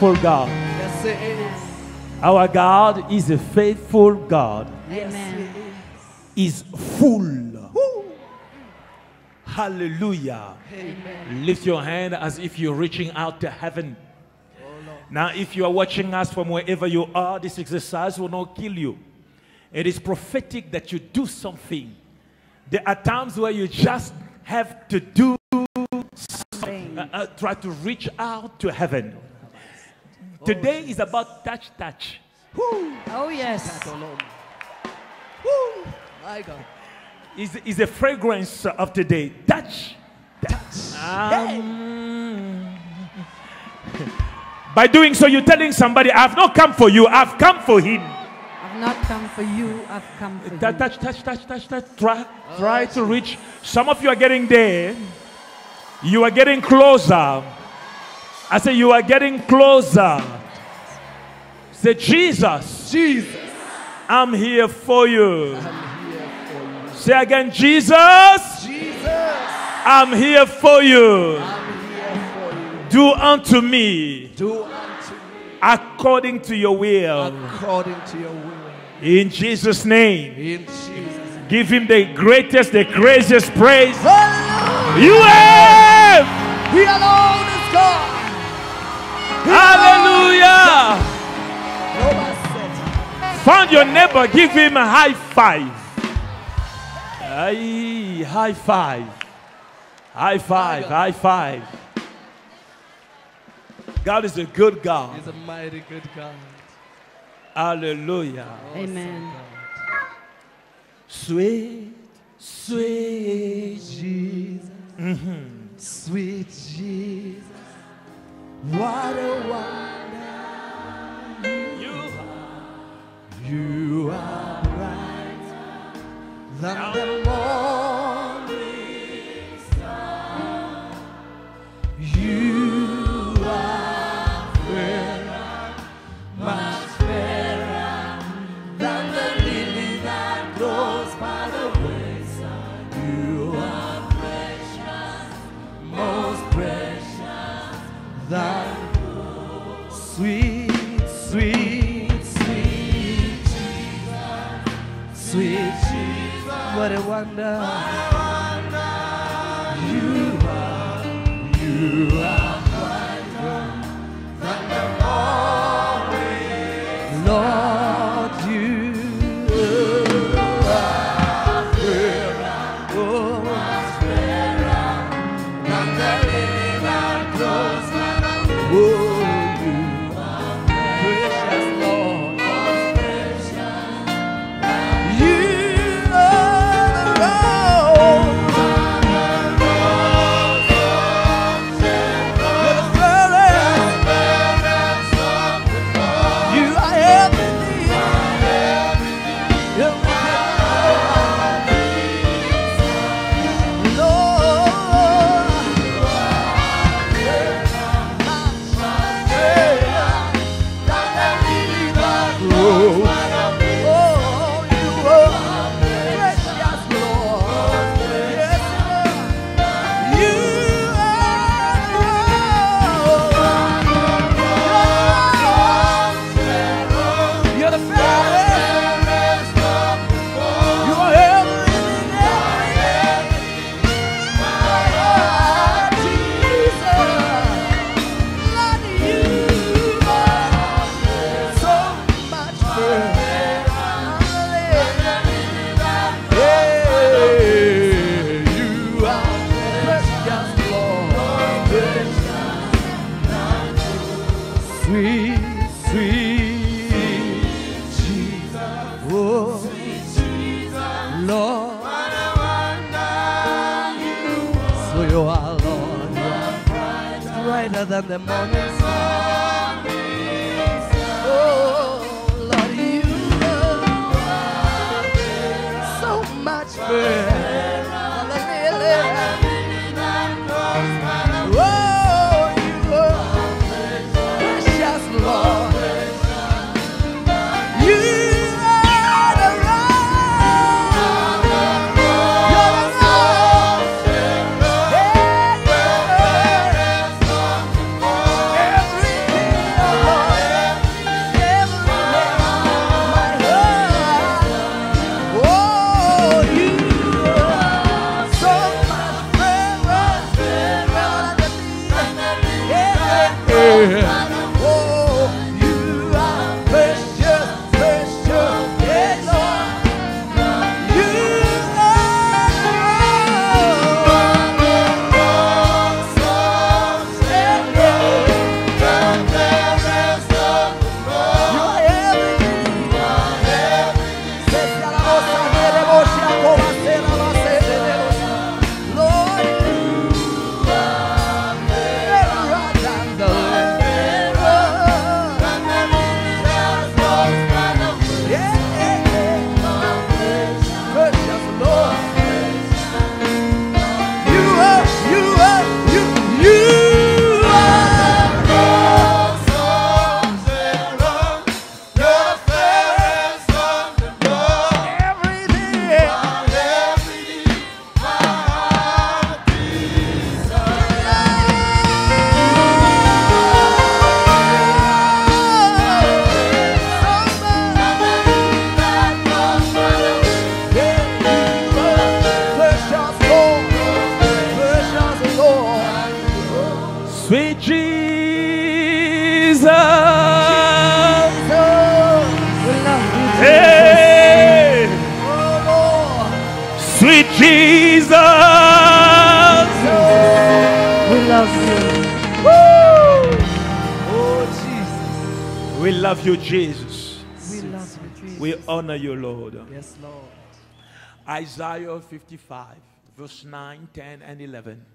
faithful God. Yes, it is. Our God is a faithful God. Amen. Is full. Hallelujah. Lift your hand as if you're reaching out to heaven. Now, if you are watching us from wherever you are, this exercise will not kill you. It is prophetic that you do something. There are times where you just have to do, something. uh, uh, try to reach out to heaven. Today is about touch, touch. Oh, yes. Don't. Woo! My God. Is is a fragrance of today. Touch. touch. Um, by doing so, you're telling somebody, I've not come for you, I've come for him. I've not come for you, I've come for Touch, you. touch, touch, touch, touch, touch. Try, try to reach. Some of you are getting there. You are getting closer. I say, you are getting closer. Say, Jesus, Jesus. I'm here for you. I'm here for you. Say again, Jesus, Jesus. I'm here for you. Here for you. Do unto me Do unto me according to your will. according to your will. In Jesus' name. In Jesus' Name. Give him the greatest, the craziest praise. Hallelujah. You have! He alone is God. Hallelujah! Nobody said. Found your neighbor, give him a high five. Aye, high five. High five, high five. God is a good God. He's a mighty good God. Hallelujah. Amen. Sweet, sweet. Jesus. Mhm. Sweet Jesus. What a wonder. You are. You are bright than the morning star. You than Sweet, sweet, sweet sweet Jesus, what a wonder. You are, you are the morning Isaiah 55, verse 9, 10, and 11.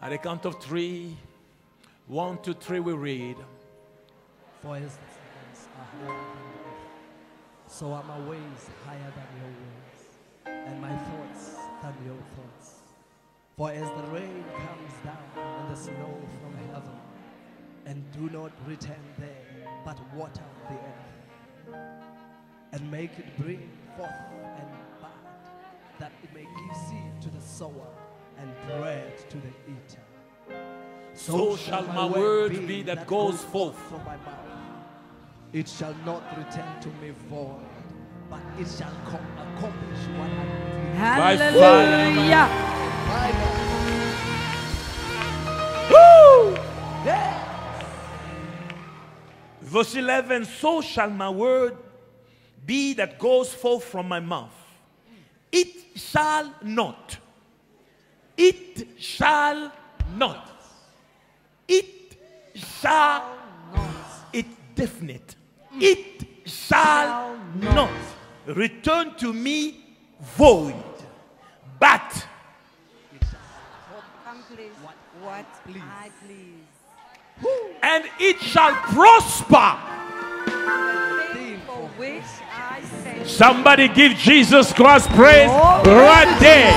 At the count of three, one, two, three, we read. For his descendants are higher than the earth. So are my ways higher than your ways, and my thoughts than your thoughts. For as the rain comes down and the snow from heaven, and do not return there, but water the earth, and make it bring forth seed to the sower and bread to the eater. So shall my word be that goes forth. from my mouth. It shall not return to me void, but it shall com- accomplish what I please. By fire. Hallelujah. My God. Verse 11 So shall my word be that goes forth from my mouth. It shall not. It shall not. It shall not. It definite. It shall not return to me void. But what I please. and it shall prosper. Somebody give Jesus Christ praise Glory right there.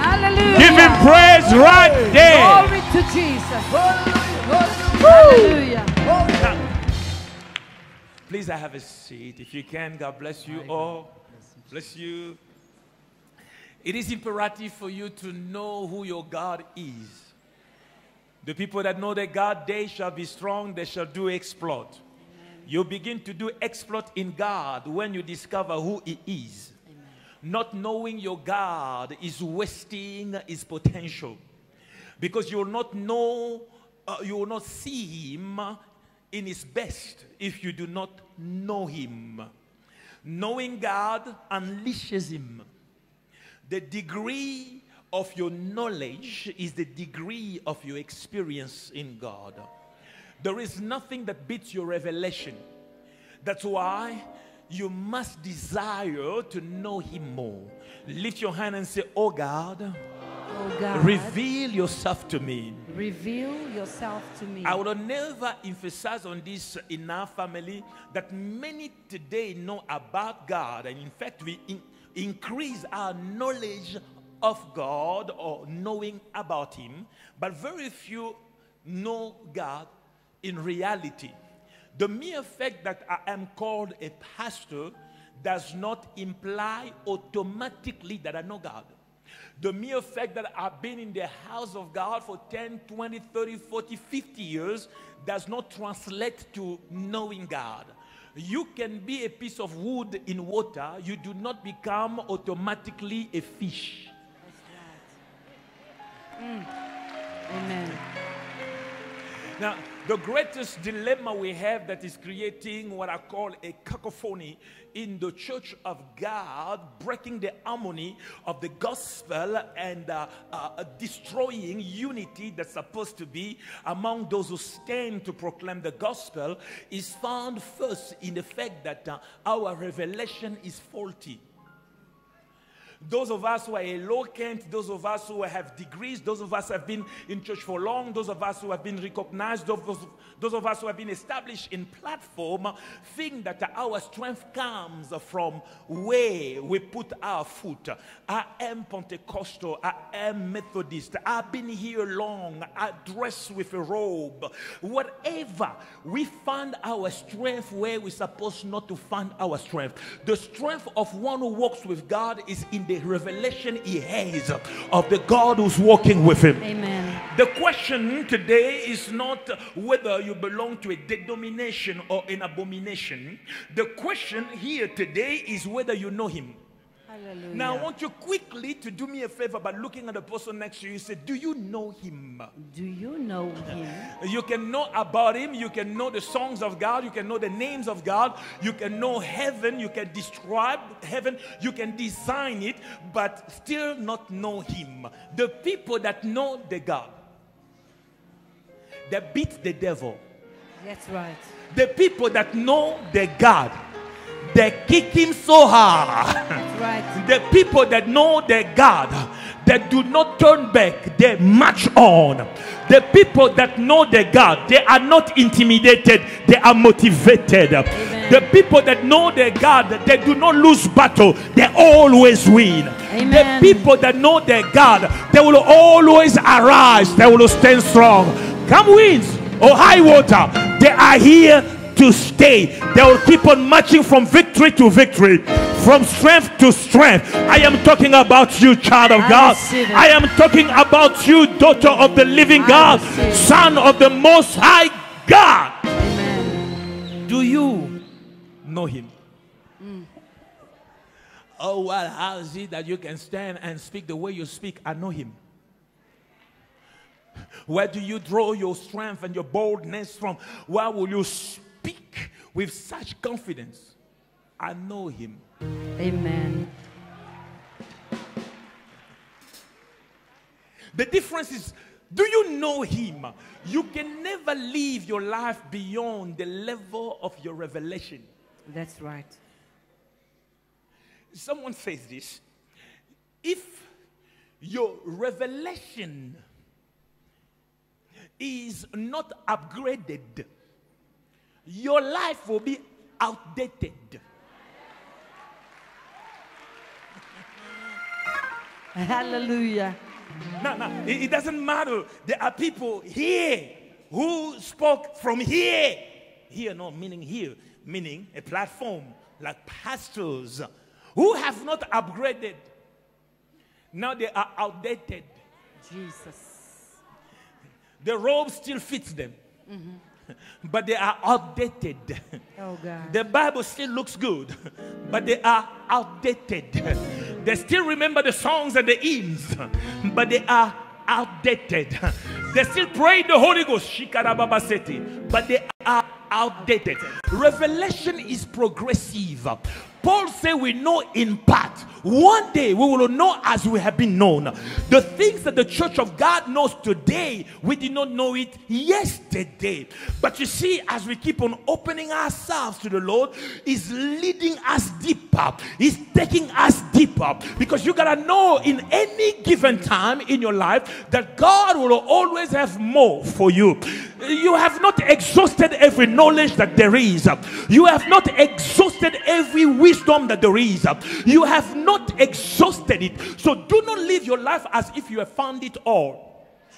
Hallelujah. Give him praise right there. Glory to Jesus. Hallelujah. Please, I have a seat. If you can, God bless you all. Bless you. It is imperative for you to know who your God is. The people that know their God, they shall be strong, they shall do exploit. You begin to do exploit in God when you discover who He is. Not knowing your God is wasting His potential because you will not know, uh, you will not see Him in His best if you do not know Him. Knowing God unleashes Him. The degree of your knowledge is the degree of your experience in God. There is nothing that beats your revelation. That's why you must desire to know Him more. Lift your hand and say, Oh God, Oh God, reveal yourself to me. reveal yourself to me. I will never emphasize on this in our family that many today know about God, and in fact, we in- increase our knowledge of God or knowing about Him, but very few know God in reality. The mere fact that I am called a pastor does not imply automatically that I know God. The mere fact that I've been in the house of God for 10, 20, 30, 40, 50 years does not translate to knowing God. You can be a piece of wood in water, you do not become automatically a fish. Amen. Now, the greatest dilemma we have that is creating what I call a cacophony in the church of God, breaking the harmony of the gospel and uh, uh, destroying unity that's supposed to be among those who stand to proclaim the gospel, is found first in the fact that uh, our revelation is faulty. Those of us who are eloquent, those of us who have degrees, those of us who have been in church for long, those of us who have been recognized, those, of us who have been established in platform, think that our strength comes from where we put our foot. I am Pentecostal, I am Methodist, I've been here long, I dress with a robe. Whatever, we find our strength where we're supposed not to find our strength. The strength of one who walks with God is in the revelation he has of the God who's walking with him. Amen. The question today is not whether you belong to a denomination or an abomination. The question here today is whether you know him. Hallelujah. Now, I want you quickly to do me a favor by looking at the person next to you. Say, Do you know him? Do you know him? You can know about him. You can know the songs of God. You can know the names of God. You can know heaven. You can describe heaven. You can design it, but still not know him. The people that know the God, they beat the devil. That's right. The people that know the God, they kick him so hard. Right. The people that know their God, that do not turn back, they march on. The people that know their God, they are not intimidated, they are motivated. The people that know their God, they do not lose battle, they always win. Amen. The people that know their God, they will always arise, they will stand strong. Come winds or high water, they are here to stay. They will keep on marching from victory to victory, from strength to strength. I am talking about you, child of I God. I am talking about you, daughter of the living I God, son of the most high God. Amen. Do you know him? Mm. Oh, well, how is it that you can stand and speak the way you speak? I know him. Where do you draw your strength and your boldness from? Where will you speak with such confidence? I know him. Amen. The difference is do you know him? You can never live your life beyond the level of your revelation. That's right. Someone says this if your revelation is not upgraded, your life will be outdated. Hallelujah. No, no, it, it doesn't matter. There are people here who spoke from here. Here, no, meaning here, meaning a platform like pastors who have not upgraded. Now they are outdated. Jesus. The robe still fits them, mm-hmm. but they are outdated. Oh God. The Bible still looks good, but they are outdated. They still remember the songs and the hymns, but they are outdated. They still pray the Holy Ghost, but they are outdated. Revelation is progressive. Paul said we know in part. One day we will know as we have been known. The things that the church of God knows today, we did not know it yesterday. But you see, as we keep on opening ourselves to the Lord, is leading us deeper. He's taking us deeper. Because you gotta know in any given time in your life that God will always have more for you. You have not exhausted every knowledge that there is. You have not exhausted every wisdom that there is. You have not exhausted it. So do not live your life as if you have found it all.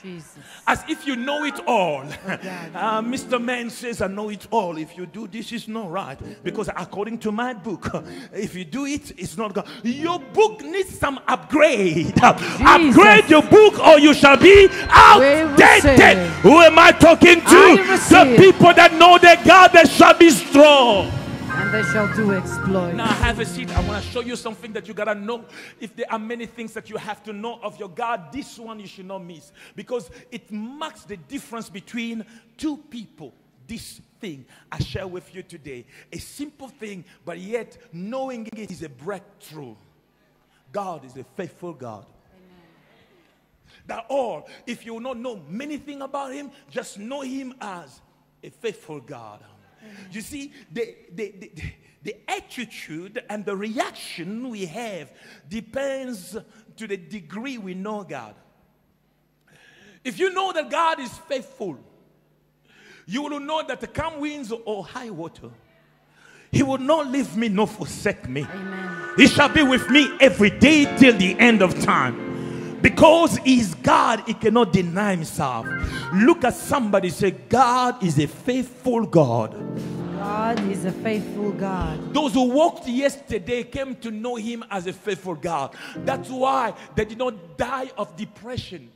Jesus. As if you know it all. Uh, Mr. Man says, I know it all. If you do this, it's not right. Because according to my book, if you do it, it's not good. Your book needs some upgrade. Upgrade your book or you shall be outdated. Who am I talking to? I The people that know their God, they shall be strong. And they shall do exploits. Now have a seat. I want to show you something that you gotta know. If there are many things that you have to know of your God, this one you should not miss because it marks the difference between two people. This thing I share with you today, a simple thing, but yet knowing it is a breakthrough. God is a faithful God. That all, if you will not know many things about Him, just know Him as a faithful God. Mm-hmm. You see, the, the, the, the attitude and the reaction we have depends to the degree we know God. If you know that God is faithful, you will know that the come winds or high water, He will not leave me nor forsake me. Amen. He shall be with me every day till the end of time. Because He's God, He cannot deny Himself. Look at somebody say, God is a faithful God. God is a faithful God. Those who walked yesterday came to know Him as a faithful God. That's why they did not die of depression.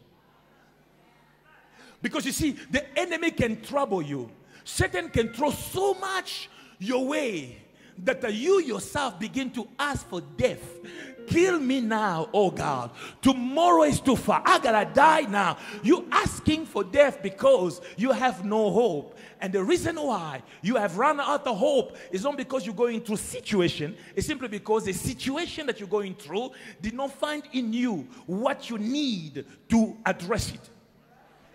Because you see, the enemy can trouble you. Satan can throw so much your way that you yourself begin to ask for death. Kill me now, oh God. Tomorrow is too far. I gotta die now. You asking for death because you have no hope. And the reason why you have run out of hope is not because you're going through situation. It's simply because the situation that you're going through did not find in you what you need to address it.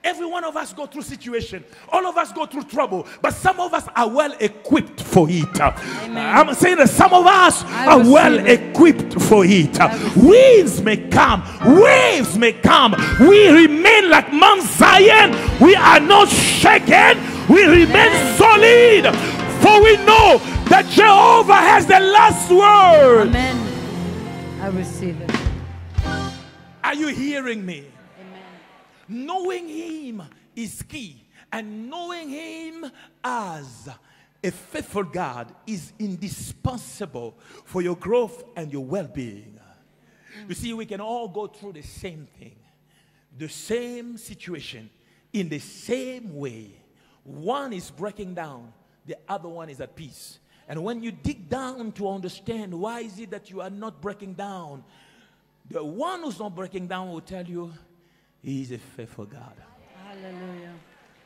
Every one of us go through situation. All of us go through trouble, but some of us are well equipped for it. I'm saying that some of us I are well it. equipped for it. Winds may come, waves may come. We remain like Mount Zion. We are not shaken. We remain solid, for we know that Jehovah has the last word. Amen. I receive it. Are you hearing me? Knowing Him is key, and knowing Him as a faithful God is indispensable for your growth and your well being. You see, we can all go through the same thing, the same situation, in the same way. One is breaking down, the other one is at peace. And when you dig down to understand why is it that you are not breaking down, the one who's not breaking down will tell you he is a faithful God. Hallelujah.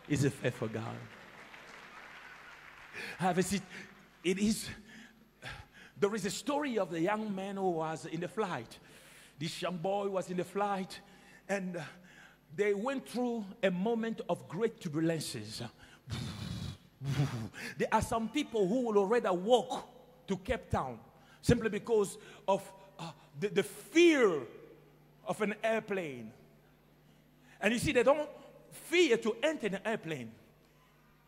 He's a faithful God. Have a seat. It is. There is a story of the young man who was in the flight. This young boy was in the flight, and uh, they went through a moment of great turbulences. There are some people who will already walk to Cape Town simply because of uh, the, the fear of an airplane. And you see, they don't fear to enter an airplane.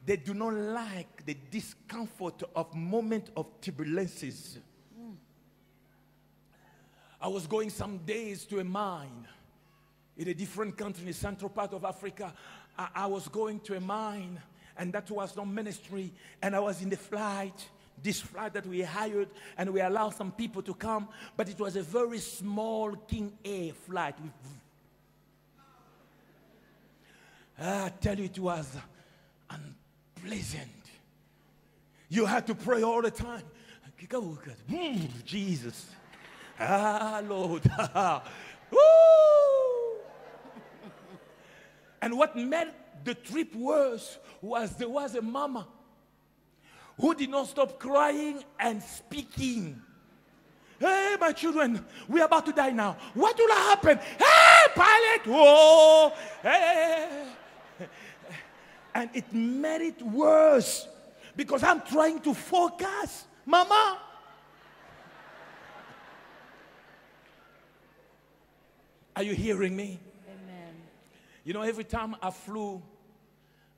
They do not like the discomfort of moment of turbulences. I was going some days to a mine in a different country in the central part of Africa. I, I was going to a mine, and that was no ministry. And I was in the flight, this flight that we hired, and we allowed some people to come, but it was a very small King Air flight. I tell you, it was unpleasant. You had to pray all the time. Jesus. Ah, Lord. And what made the trip worse was there was a mama who did not stop crying and speaking. Hey, my children, we're about to die now. What will happen? Hey, pilot! Whoa! Hey! And it made it worse because I'm trying to focus. Mama! Are you hearing me? Amen. You know, every time I flew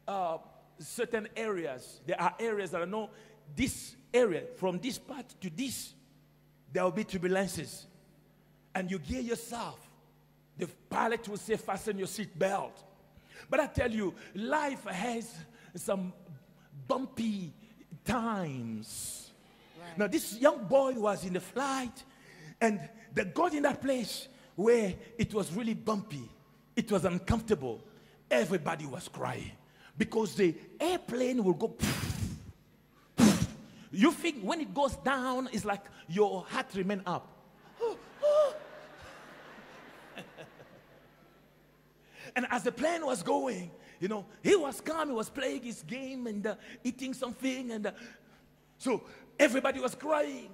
uh, certain areas, there are areas that I know this area, from this part to this, there will be turbulences. And you gear yourself. The pilot will say, fasten your seat belt. But I tell you, life has some bumpy times. Now, this young boy was in the flight, and they got in that place where it was really bumpy, it was uncomfortable. Everybody was crying because the airplane will go. You think when it goes down, it's like your heart remain up. And as the plane was going, you know, he was calm, he was playing his game and uh, eating something. And uh, so everybody was crying,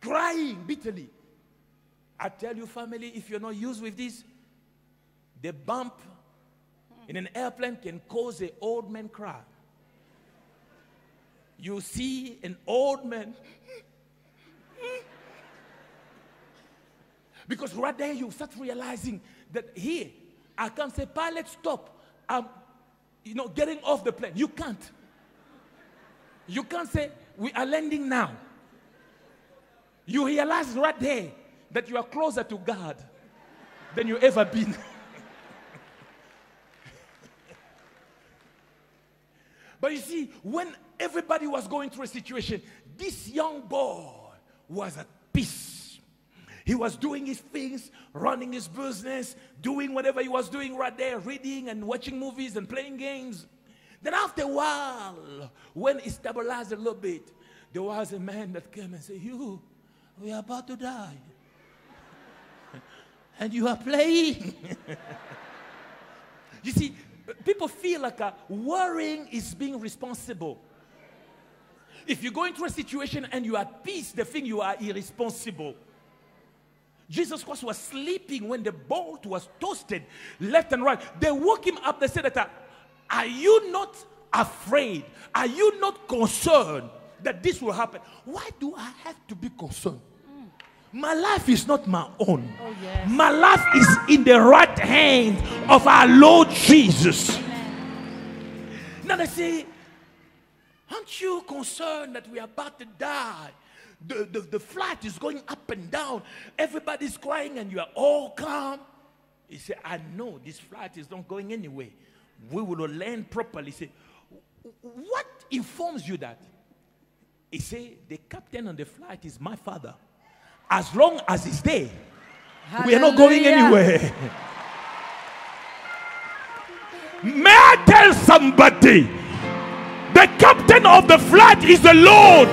crying bitterly. I tell you, family, if you're not used with this, the bump in an airplane can cause an old man cry. You see an old man. because right there you start realizing that here, I can't say, pilot, stop. I'm, you know, getting off the plane. You can't. You can't say, we are landing now. You realize right there that you are closer to God than you ever been. but you see, when everybody was going through a situation, this young boy was at peace. He was doing his things, running his business, doing whatever he was doing right there, reading and watching movies and playing games. Then after a while, when he stabilized a little bit, there was a man that came and said, You, we are about to die. and you are playing. you see, people feel like uh, worrying is being responsible. If you go into a situation and you are at peace, they think you are irresponsible. Jesus Christ was sleeping when the boat was toasted left and right. They woke him up. They said that, uh, Are you not afraid? Are you not concerned that this will happen? Why do I have to be concerned? My life is not my own. Oh, yes. My life is in the right hand of our Lord Jesus. Now they say, Aren't you concerned that we are about to die? The, the, the flight is going up and down. Everybody's crying and you are all calm. He said, I know this flight is not going anywhere. We will land properly. He said, What informs you that? He said, The captain on the flight is my father. As long as he's there, we are not going anywhere. May I tell somebody, the captain of the flight is the Lord,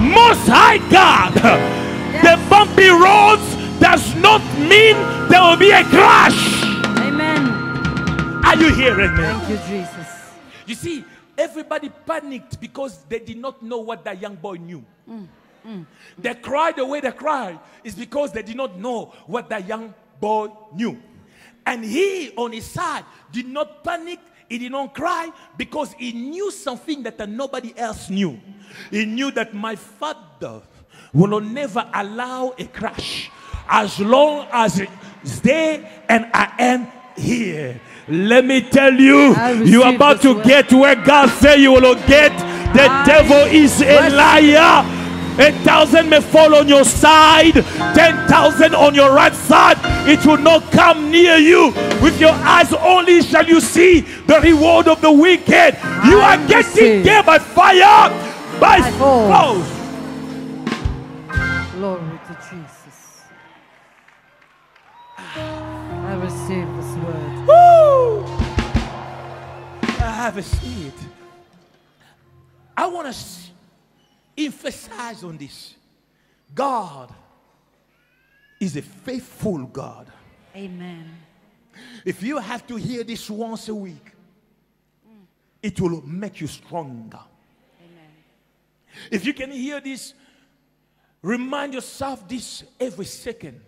Most High God. The bumpy roads does not mean there will be a crash. Amen. Are you hearing me? Thank you, Jesus. You see, everybody panicked because they did not know what that young boy knew. Mm, mm. They cried the way they cried is because they did not know what that young boy knew. And he, on his side, did not panic. He did not cry because he knew something that nobody else knew. He knew that my father will never allow a crash as long as it's there and I am here. Let me tell you, you are about to word. get where God said you will get. The I devil is a liar. A thousand may fall on your side, ten thousand on your right side. It will not come near you. With your eyes only shall you see the reward of the wicked. You are ah, getting there by fire, by force. Glory to Jesus. I receive this word. Woo! I have a seed. I want to emphasize on this. God is a faithful God. Amen. If you have to hear this once a week, it will make you stronger. Amen. If you can hear this, remind yourself this every second.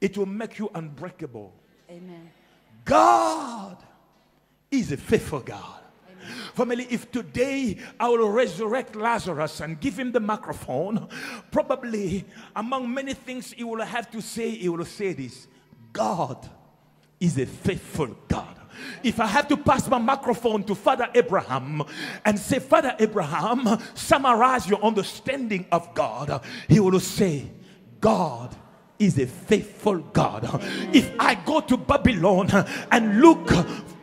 It will make you unbreakable. Amen. God is a faithful God. Family, if today I will resurrect Lazarus and give him the microphone, probably among many things he will have to say, he will say this God is a faithful God. If I have to pass my microphone to Father Abraham and say, Father Abraham, summarize your understanding of God, he will say, God is a faithful God. If I go to Babylon and look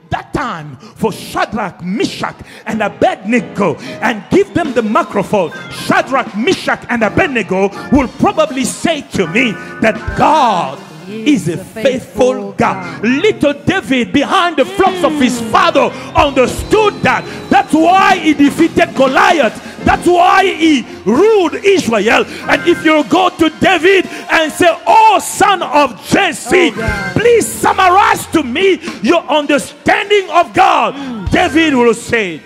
that time for Shadrach, Meshach, and Abednego and give them the microphone, Shadrach, Meshach, and Abednego will probably say to me that God is a faithful God. Little David behind the flocks of his father understood that. That's why he defeated Goliath. That's why he ruled Israel. And if you go to David and say, Oh, son of Jesse, Oh, please summarize to me your understanding of God, mm. David will say,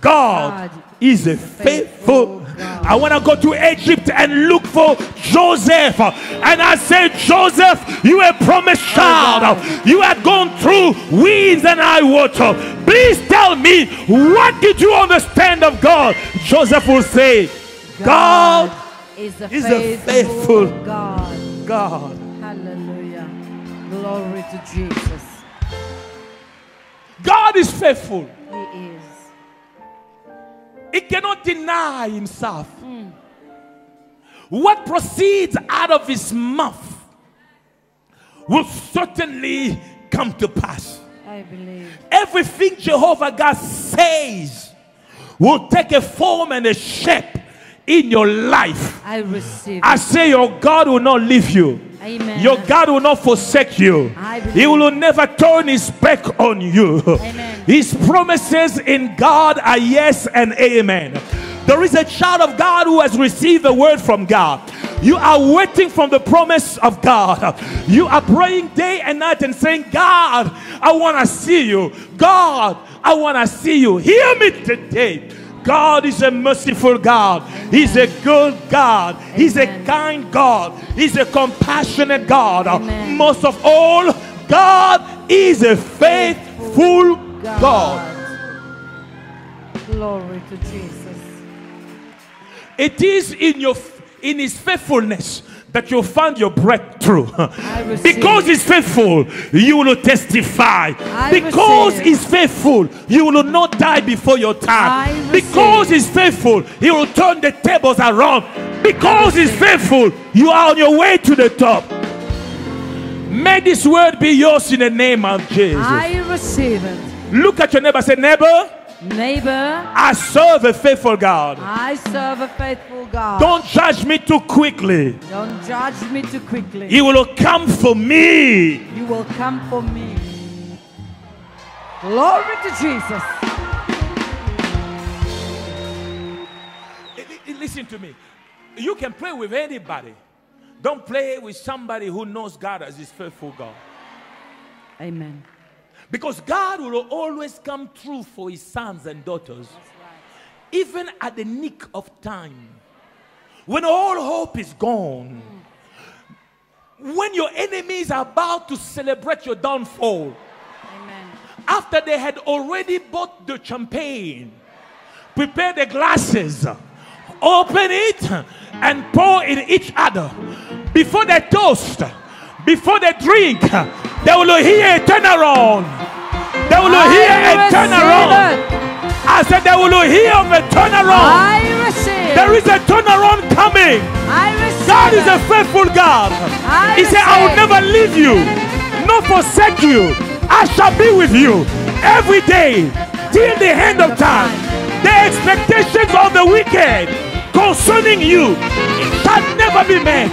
God, God is a faithful. God. I want to go to Egypt and look for Joseph. And I say, Joseph, you a promised oh, child. You had gone through winds and high water. Please tell me, what did you understand of God? Joseph will say, God, is a is a faithful, faithful God. God. Hallelujah. Glory to Jesus. God is faithful. He is. He cannot deny himself. Hmm. What proceeds out of his mouth will certainly come to pass. I believe. Everything Jehovah God says will take a form and a shape in your life. I receive. I say your God will not leave you. Amen. Your God will not forsake you. He will never turn his back on you. Amen. His promises in God are yes and amen. There is a child of God who has received a word from God. You are waiting from the promise of God. You are praying day and night and saying, God, I want to see you. God, I want to see you. Hear me today. God is a merciful God. He's a good God. He's a kind God. He's a compassionate God. Amen. Most of all, God is a faithful God. Glory to Jesus. It is in your in his faithfulness that you'll find your breakthrough. Because he's faithful, you will testify. I because he's faithful, you will not die before your time. Because he's faithful, he will turn the tables around. Because he's faithful, you are on your way to the top. May this word be yours in the name of Jesus. I receive it. Look at your neighbor, say, neighbor, Neighbor, I serve a faithful God. I serve a faithful God. Don't judge me too quickly. Don't judge me too quickly. He will come for me. You will come for me. Glory to Jesus. Listen to me. You can play with anybody. Don't play with somebody who knows God as his faithful God. Amen. Because God will always come through for his sons and daughters, even at the nick of time. When all hope is gone, mm. when your enemies are about to celebrate your downfall, Amen. after they had already bought the champagne, prepare the glasses, open it, and pour in each other. Before they toast, before they drink, they will hear a turnaround. They will I hear a turnaround. I said they will hear of a turnaround. I receive. There is a turnaround coming. I receive. God is a faithful God. I He said, I will never leave you, nor forsake you. I shall be with you every day till the end of time. The expectations of the wicked concerning you shall never be met.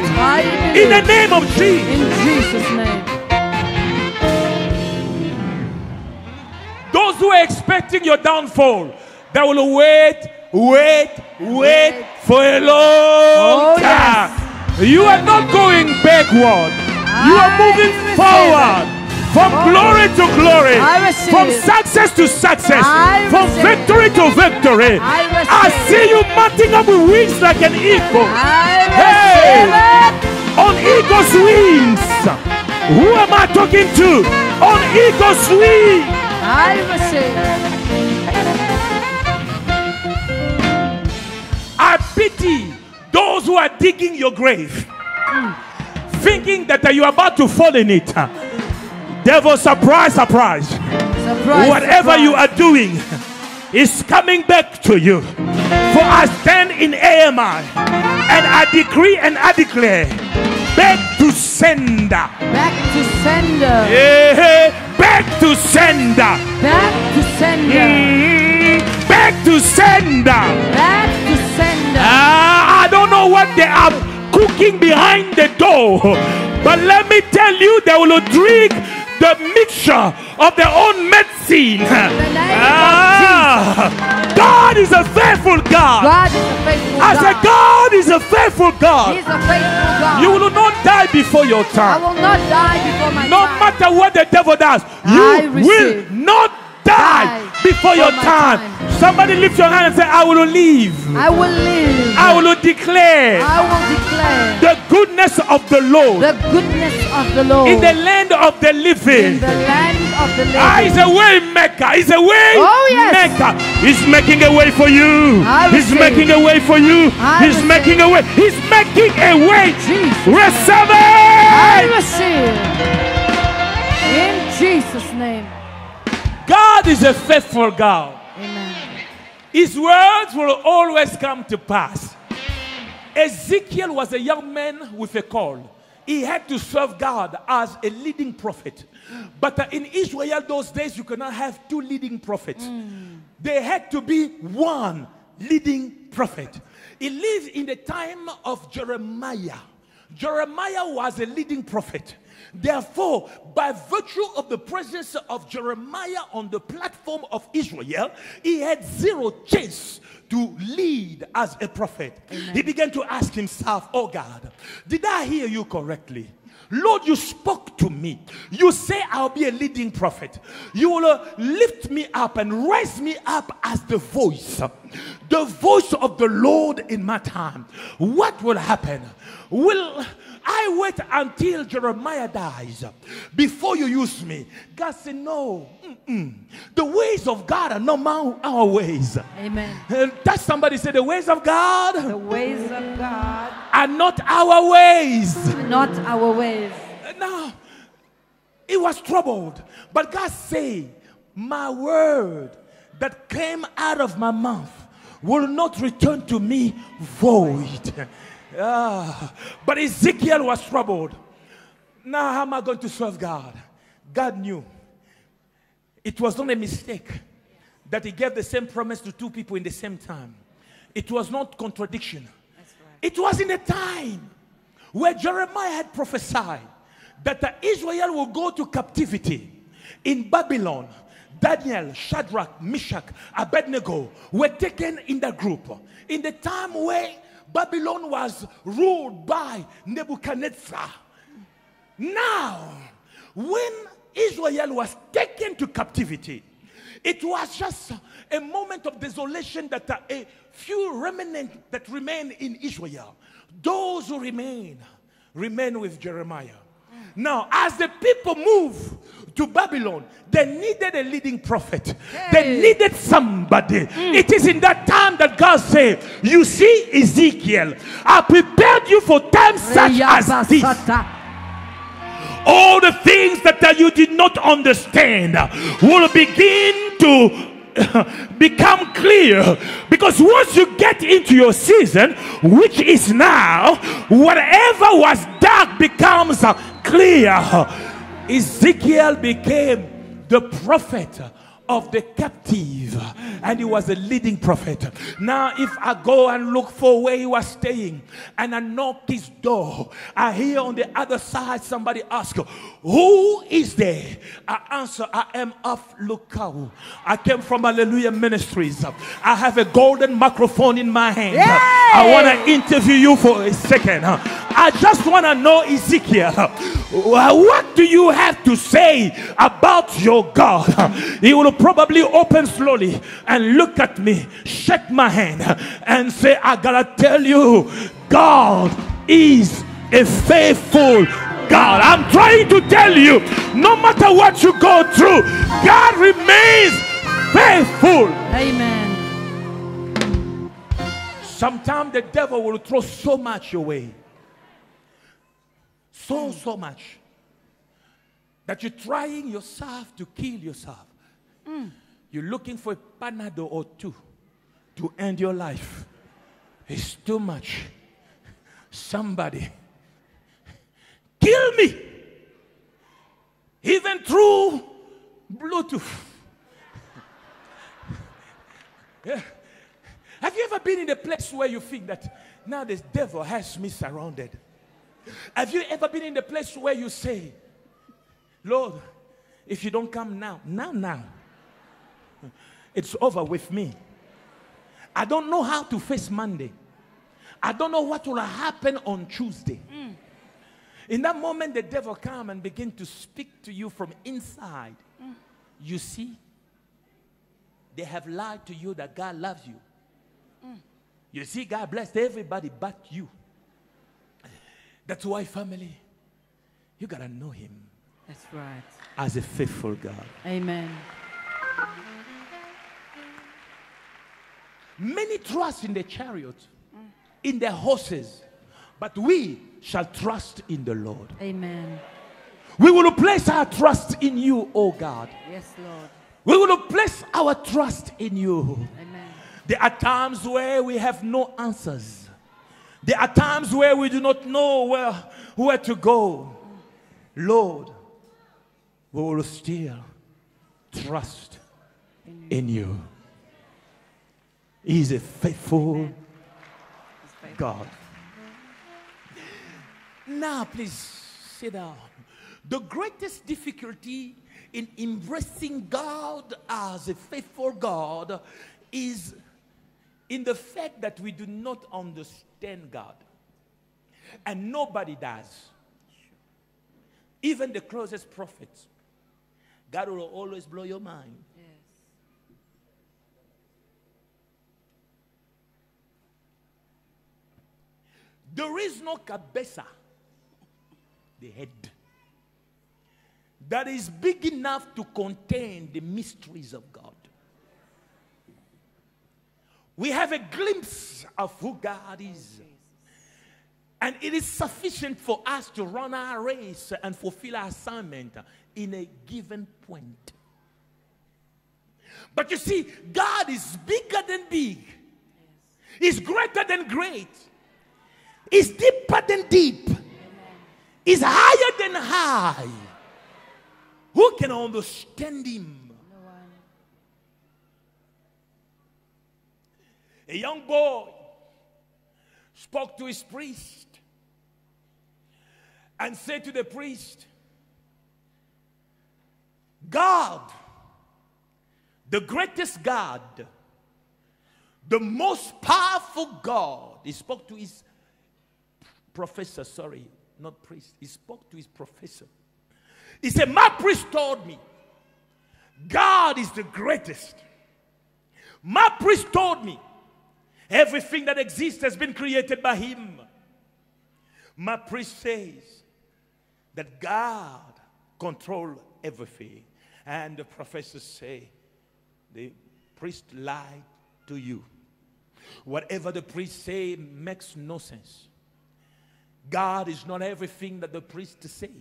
In the name of Jesus. In Jesus' name. Who are expecting your downfall, they will wait, wait, wait for a long Oh, time. You are not going backward. You are moving forward. From Oh. glory to glory. From success to success. From victory to victory. I I see you mounting up with wings like an eagle. Hey! On eagle's wings. Who am I talking to? On eagle's wings. I receive. I pity those who are digging your grave, thinking that you are about to fall in it. Devil, surprise, surprise. Surprise. Whatever surprise. you are doing is coming back to you. For I stand in AMI and I decree and I declare back to sender. Back to sender. Yeah, back to sender. Back to sender. Mm, back to sender. Back to sender. Ah, I don't know what they are cooking behind the door, but let me tell you, they will drink the mixture of their own medicine. Ah, is a faithful God. God is a faithful I said, God. God is a faithful God. He's a faithful God. You will not die before your time. I will not die before my No time. matter what the devil does, you will not die Die before your time. time. Somebody lift your hand and say, I will live. I will live. I will declare I will declare the goodness of the Lord the goodness of the Lord in the land of the living. in living. the land of the Ah, he's a way maker. He's a way Oh, yes. maker. He's making a way for you. He's making a way for you. I He's making a way. He's making a way. Jesus. Receive I it. receive. In Jesus'. God is a faithful God. Amen. His words will always come to pass. Ezekiel was a young man with a call. He had to serve God as a leading prophet. But uh, in Israel, those days, you cannot have two leading prophets. There had to be one leading prophet. He lived in the time of Jeremiah. Jeremiah was a leading prophet. Therefore, by virtue of the presence of Jeremiah on the platform of Israel, he had zero chance to lead as a prophet. He began to ask himself, Oh God, did I hear you correctly? Lord, you spoke to me. You say I'll be a leading prophet. You will uh, lift me up and raise me up as the voice, the voice of the Lord in my time. What will happen? Will I wait until Jeremiah dies before you use me? God said, No. Mm-mm. The ways of God are not my, our ways. Amen. And touch somebody say, The ways of God The ways of God are not our ways. not our ways. Now, he was troubled. But God said, My word that came out of my mouth will not return to me void. Ah, but Ezekiel was troubled. Now, how am I going to serve God? God knew. It was not a mistake that he gave the same promise to two people in the same time. It was not contradiction. It was in a time where Jeremiah had prophesied that the Israel will go to captivity in Babylon. Daniel, Shadrach, Meshach, Abednego were taken in that group. In the time where Babylon was ruled by Nebuchadnezzar. Now, when Israel was taken to captivity, it was just a moment of desolation that uh, a few remnant that remain in Israel, those who remain, remain with Jeremiah. Now, as the people move to Babylon, they needed a leading prophet. They needed somebody. Hmm. It is in that time that God said, You see, Ezekiel, I prepared you for times such as this all the things that, that you did not understand will begin to become clear. Because once you get into your season which is now whatever was dark becomes uh, clear. Ezekiel became the prophet of the captive and he was a leading prophet. Now if i go and look for where he was staying and i knock his door i hear on the other side somebody ask who is there? I answer i am Alph Lukau i came from hallelujah ministries. I have a golden microphone in my hand. I want to interview you for a second. I just want to know ezekiel what do you have to say about your god? He will probably open slowly and look at me, shake my hand, and say, I gotta tell you, God is a faithful God. I'm trying to tell you, no matter what you go through, God remains faithful. Amen. Sometimes the devil will throw so much away. So, so much. That you're trying yourself to kill yourself. Hmm. You're looking for a panado or two to end your life. It's too much. Somebody kill me. Even through Bluetooth. Yeah. Have you ever been in a place where you think that now the devil has me surrounded? Have you ever been in a place where you say, Lord, if you don't come now, now, now, it's over with me. I don't know how to face Monday. I don't know what will happen on Tuesday. Mm. In that moment, the devil come and begin to speak to you from inside. Mm. You see, they have lied to you that God loves you. Mm. You see, God blessed everybody but you. That's why, family, you gotta know Him That's right. as a faithful God. Amen. Many trust in the chariot, in the horses, but we shall trust in the Lord. Amen. We will place our trust in you, O God. Yes, Lord. We will place our trust in you. Amen. There are times where we have no answers. There are times where we do not know where, where to go. Lord, we will still trust in you. He is a faithful He's faithful. God. Now, please sit down. The greatest difficulty in embracing God as a faithful God is in the fact that we do not understand God. And nobody does. Even the closest prophets. God will always blow your mind. There is no cabeza, the head, that is big enough to contain the mysteries of God. We have a glimpse of who God is. And it is sufficient for us to run our race and fulfill our assignment in a given point. But you see, God is bigger than big, He's greater than great, He's deeper than deep, is higher than high. Who can understand Him? A young boy spoke to his priest and said to the priest, God, the greatest God, the most powerful God, he spoke to his professor, sorry, not priest, he spoke to his professor. He said, My priest told me, God is the greatest. My priest told me, Everything that exists has been created by him. My priest says that God controls everything. And the professors say the priest lied to you. Whatever the priest say makes no sense. God is not everything that the priest say.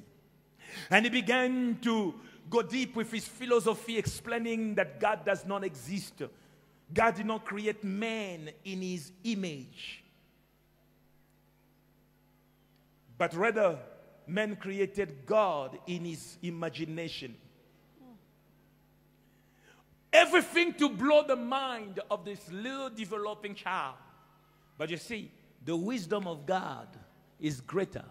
And he began to go deep with his philosophy, explaining that God does not exist. God did not create man in his image, but rather, man created God in his imagination. Everything to blow the mind of this little developing child. But you see, the wisdom of God is greater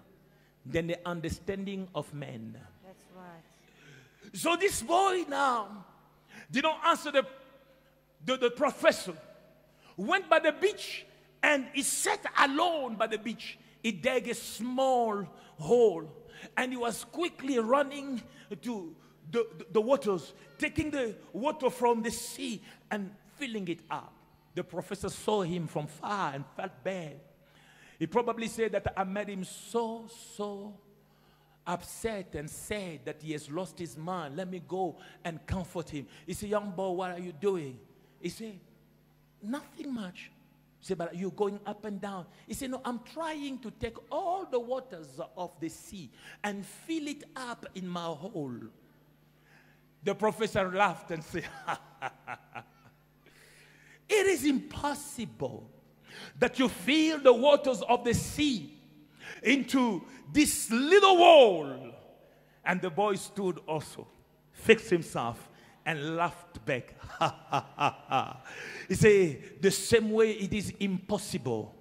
than the understanding of man. That's right. So this boy now did not answer the, the, the professor. Went by the beach and he sat alone by the beach. He dug a small hole and he was quickly running to the, the, the waters, taking the water from the sea and filling it up. The professor saw him from far and felt bad. He probably said that I made him so, so upset and sad that he has lost his mind. Let me go and comfort him. He said, Young boy, what are you doing? He said, Nothing much. He said, But you're going up and down. He said, No, I'm trying to take all the waters of the sea and fill it up in my hole. The professor laughed and said, It is impossible that you fill the waters of the sea into this little wall. And the boy stood also, fixed himself, and laughed back. Ha ha. He said, The same way it is impossible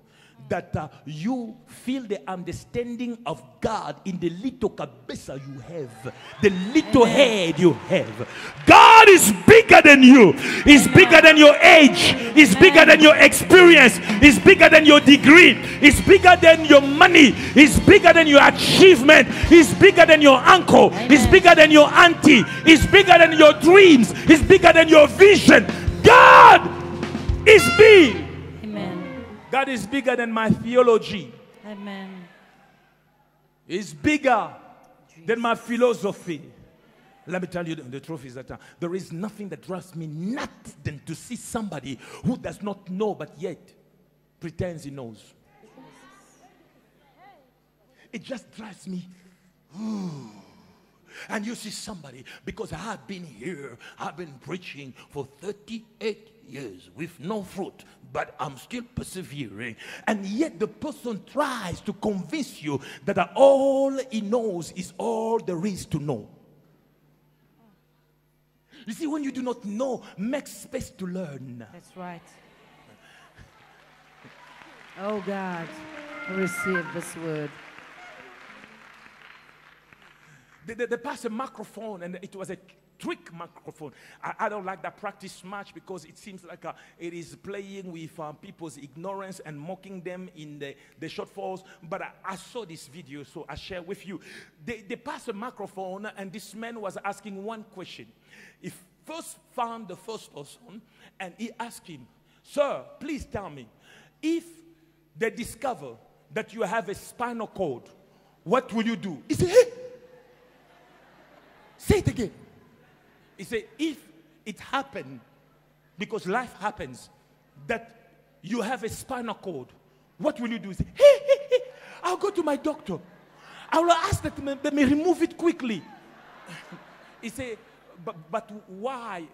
that uh, you feel the understanding of God in the little cabeza you have, the little head you have. God is bigger than you. He's bigger than your age. He's bigger than your experience. He's bigger than your degree. He's bigger than your money. He's bigger than your achievement. He's bigger than your uncle. He's bigger than your auntie. He's bigger than your dreams. He's bigger than your vision. God is big. God is bigger than my theology. Amen. He's bigger than my philosophy. Let me tell you the, the truth is that uh, there is nothing that drives me not than to see somebody who does not know but yet pretends he knows. It just drives me. And you see somebody, because I've been here, I've been preaching for 38 years with no fruit, but I'm still persevering. And yet the person tries to convince you that all he knows is all there is to know. You see, when you do not know, make space to learn. That's right. Oh God, receive this word. They, they, they passed a microphone and it was a trick microphone. I, I don't like that practice much because it seems like uh, it is playing with uh, people's ignorance and mocking them in the, the shortfalls. But I, I saw this video, so I share with you. They, they passed a microphone and this man was asking one question. He first found the first person and he asked him, Sir, please tell me, if they discover that you have a spinal cord, what will you do? He said, Hey, Say it again. He said, if it happened, because life happens, that you have a spinal cord, what will you do? Hey, hey, hey, I'll go to my doctor. I will ask that they may remove it quickly. he said, but, but why?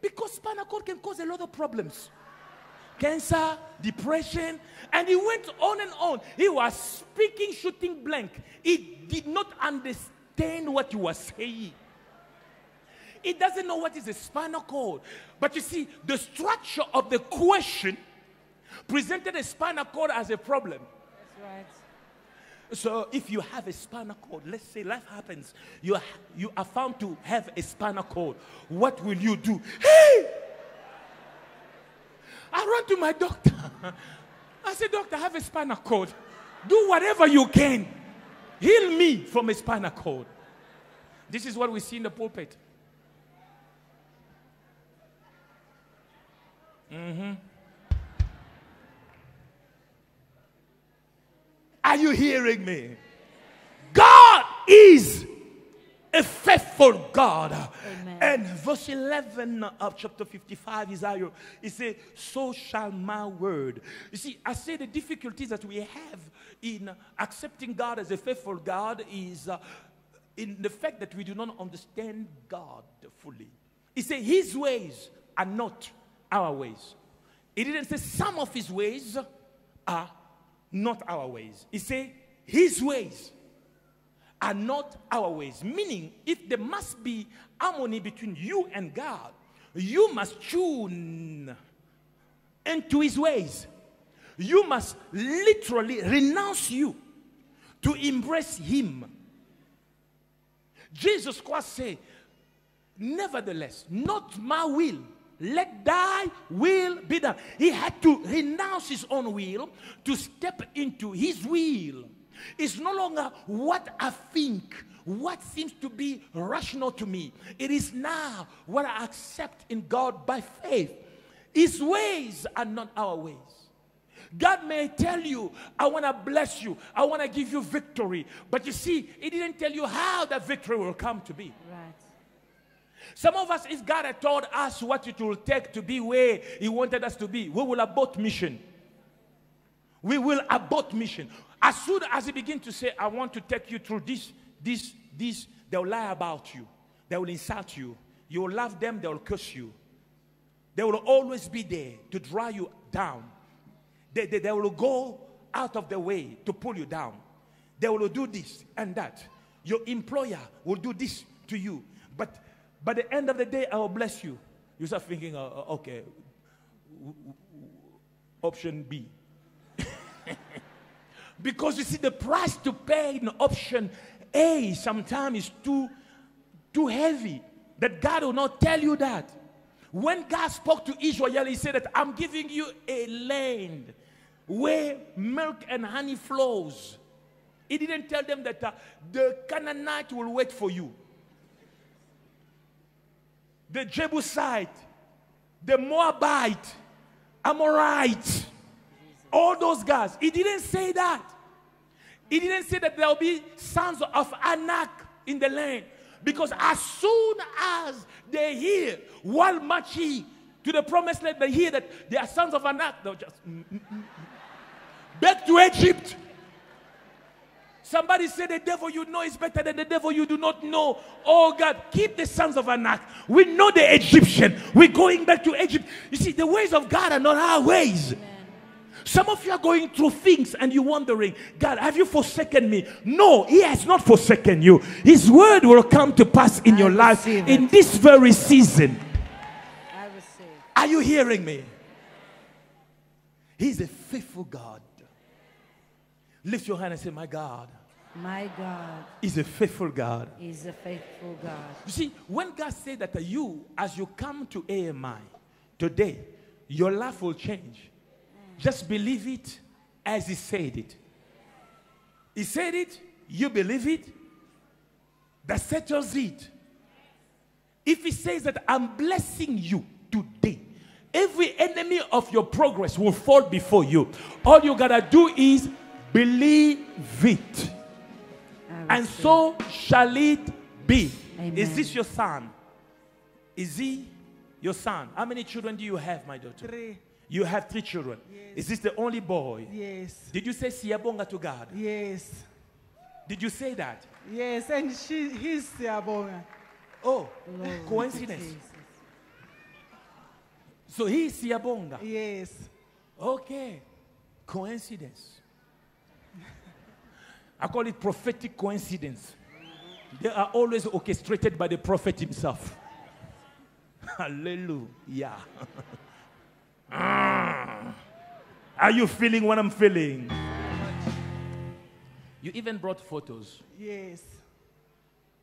Because spinal cord can cause a lot of problems. Cancer, depression, and he went on and on. He was speaking, shooting blank. He did not understand what you were saying. He doesn't know what is a spinal cord. But you see, the structure of the question presented a spinal cord as a problem. That's right. So if you have a spinal cord, let's say life happens, you are, you are found to have a spinal cord. What will you do? Hey! I run to my doctor. I say, Doctor, I have a spinal cord. Do whatever you can. Heal me from a spinal cord. This is what we see in the pulpit. Are you hearing me? God is a faithful God. Amen. And verse 11 of chapter 55 Isaiah, it says, So shall my word. You see, I say the difficulties that we have in accepting God as a faithful God is uh, in the fact that we do not understand God fully. He said, His ways are not our ways. He didn't say some of His ways are not our ways. He said, His ways are not our ways. Meaning, if there must be harmony between you and God, you must tune into His ways. You must literally renounce you to embrace Him. Jesus Christ said, Nevertheless, not my will, let thy will be done. He had to renounce his own will to step into his will. It's no longer what I think, what seems to be rational to me. It is now what I accept in God by faith. His ways are not our ways. God may tell you, I want to bless you, I want to give you victory. But you see, He didn't tell you how that victory will come to be. Right. Some of us, if God had told us what it will take to be where He wanted us to be, we will abort mission. We will abort mission. As soon as He begins to say, I want to take you through this, this, this, they'll lie about you. They will insult you. You will love them, they will curse you. They will always be there to draw you down. They, they, they will go out of their way to pull you down. They will do this and that. Your employer will do this to you. But by the end of the day, I will bless you. You start thinking, uh, uh, okay, option B. because you see, the price to pay in option A sometimes is too, too heavy. that God will not tell you that. When God spoke to Israel, He said that I'm giving you a land where milk and honey flows. He didn't tell them that uh, the Canaanite will wait for you, the Jebusite, the Moabite, Amorite, all those guys. He didn't say that. He didn't say that there will be sons of Anak in the land. Because as soon as they hear, while marching to the promised land, they hear that they are sons of Anak, they'll just mm, mm, mm, back to Egypt. Somebody say the devil you know is better than the devil you do not know. Oh God, keep the sons of Anak. We know the Egyptian. We're going back to Egypt. You see, the ways of God are not our ways. Some of you are going through things and you're wondering, God, have you forsaken me? No, He has not forsaken you. His word will come to pass in I your life receive in this very season. I. Are you hearing me? He's a faithful God. Lift your hand and say, My God My God is a faithful God. is a faithful God. You see, when God said that you, as you come to AMI today, your life will change. Just believe it as He said it. He said it, you believe it, that settles it. If He says that I'm blessing you today, every enemy of your progress will fall before you. All you gotta do is believe it. And so shall it be. Amen. Is this your son? Is he your son? How many children do you have, my daughter? Three. You have three children. Is this the only boy? Yes. Did you say Siyabonga to God? Yes. Did you say that? Yes. And she, he's Siyabonga. Oh, to coincidence. Jesus. So he is Siyabonga. Yes. Okay. Coincidence. I call it prophetic coincidence. They are always orchestrated by the prophet himself. Hallelujah. Ah. Are you feeling what I'm feeling? You even brought photos. Yes.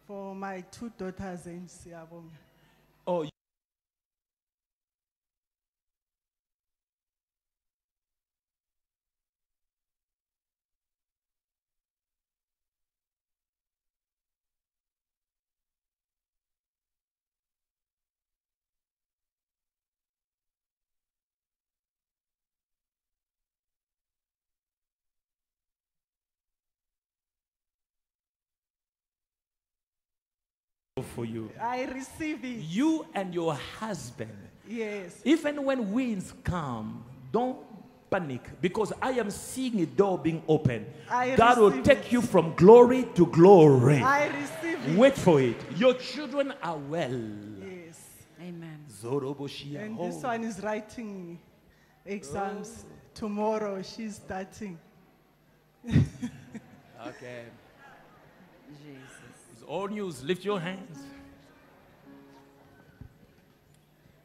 For my two daughters in Siyabonga. Oh, for you. I receive it. You and your husband Yes. Even when winds come, don't panic because I am seeing a door being opened. I God will take it. you from glory to glory. I receive it. Wait for it. Your children are well. Yes. Amen. Zoroboshia. And Oh. this one is writing exams. Oh. Tomorrow she's starting. Okay. Jesus. It's all news. Lift your hands.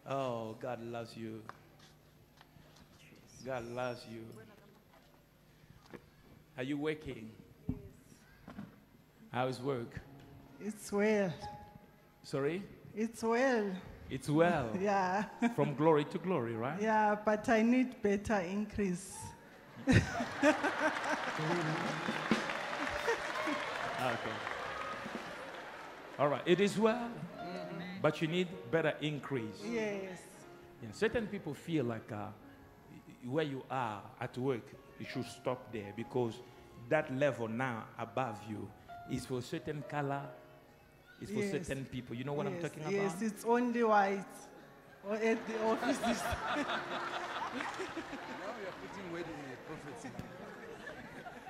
Oh, God loves you. God loves you. Are you working? How is work? It's well. Sorry? It's well. It's well. Yeah. From glory to glory, right? Yeah, but I need better increase. Okay. All right. It is well, but you need better increase. Yes. Yeah, certain people feel like uh, where you are at work, you should stop there because that level now above you is for certain color, is for Yes. certain people. You know what I'm talking yes, about? Yes, it's only white. Or at the offices. Now you're putting weight in the prophecy.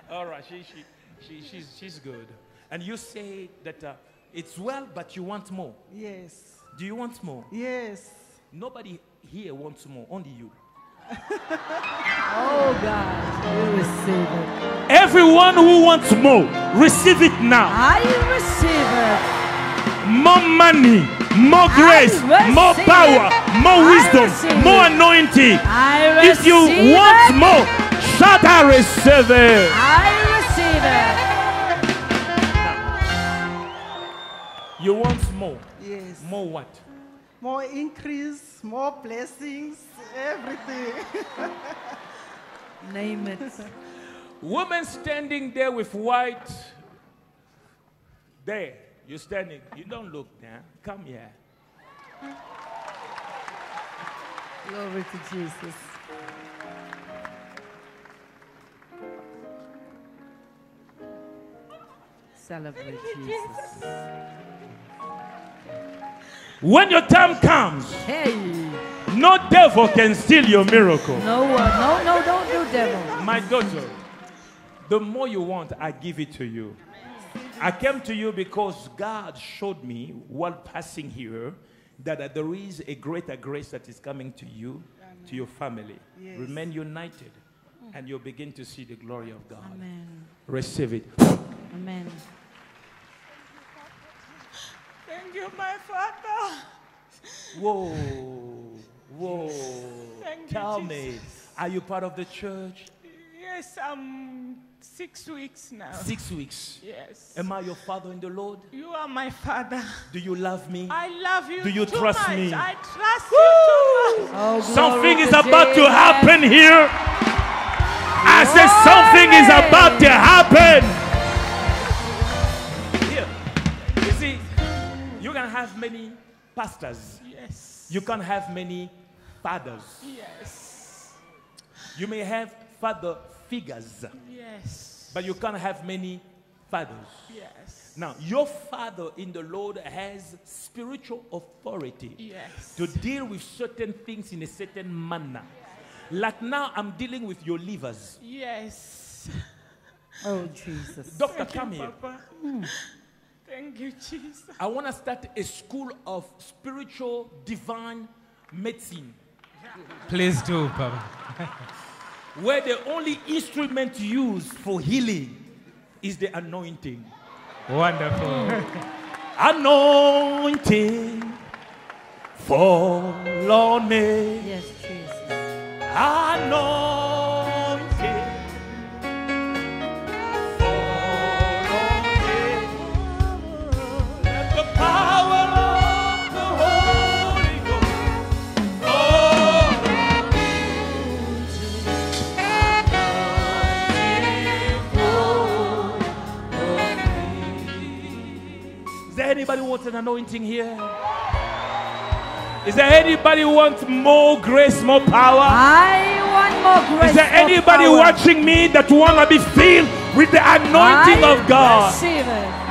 All right, she, she, she, she's, she's good. And you say that uh, it's well, but you want more. yes. Do you want more? Yes. Nobody here wants more, only you. Oh God, we receive it. Everyone who wants more, receive it now. I receive it. More money, more grace, more power, it. more wisdom, more anointing. I receive If you want it. more, shout I receive it. I You want more. Yes. More what? More increase, more blessings, everything. Name it. Woman standing there with white. There, you're standing. You don't look there. Come here. Glory to Jesus. Celebrate Jesus. When your time comes, Hey! no devil can steal your miracle. No one. No, no, don't do devil. My daughter, the more you want, I give it to you. I came to you because God showed me while passing here that uh, there is a greater grace that is coming to you, to your family. Yes. Remain united, and you'll begin to see the glory of God. Amen. Receive it. Amen. Thank you, my Father. Whoa, whoa. Thank you, Tell me, Jesus. are you part of the church? Yes, I'm six weeks now. Six weeks. Yes. Am I your father in the Lord? You are my Father. Do you love me? I love you. Do you too trust much. me? I trust you too much. Oh, Something is to about to Jesus. happen here. I said something is about to happen. Have many pastors. Yes. You can have many fathers. Yes. You may have father figures, Yes. but you can't have many fathers. Yes. Now, your father in the Lord has spiritual authority Yes. to deal with certain things in a certain manner. Like now, I'm dealing with your livers. Yes. Oh, Jesus. Doctor, Thank come you, here. Papa. Hmm. Thank you, Jesus. I want to start a school of spiritual divine medicine Please do, Papa. where the only instrument used for healing is the anointing. Wonderful. Anointing fall on me. Yes, Jesus. Anointing anybody wants an anointing here? Is there anybody who wants more grace, more power? I want more grace. Is there anybody power. watching me that want to be filled with the anointing I of God? Receive it.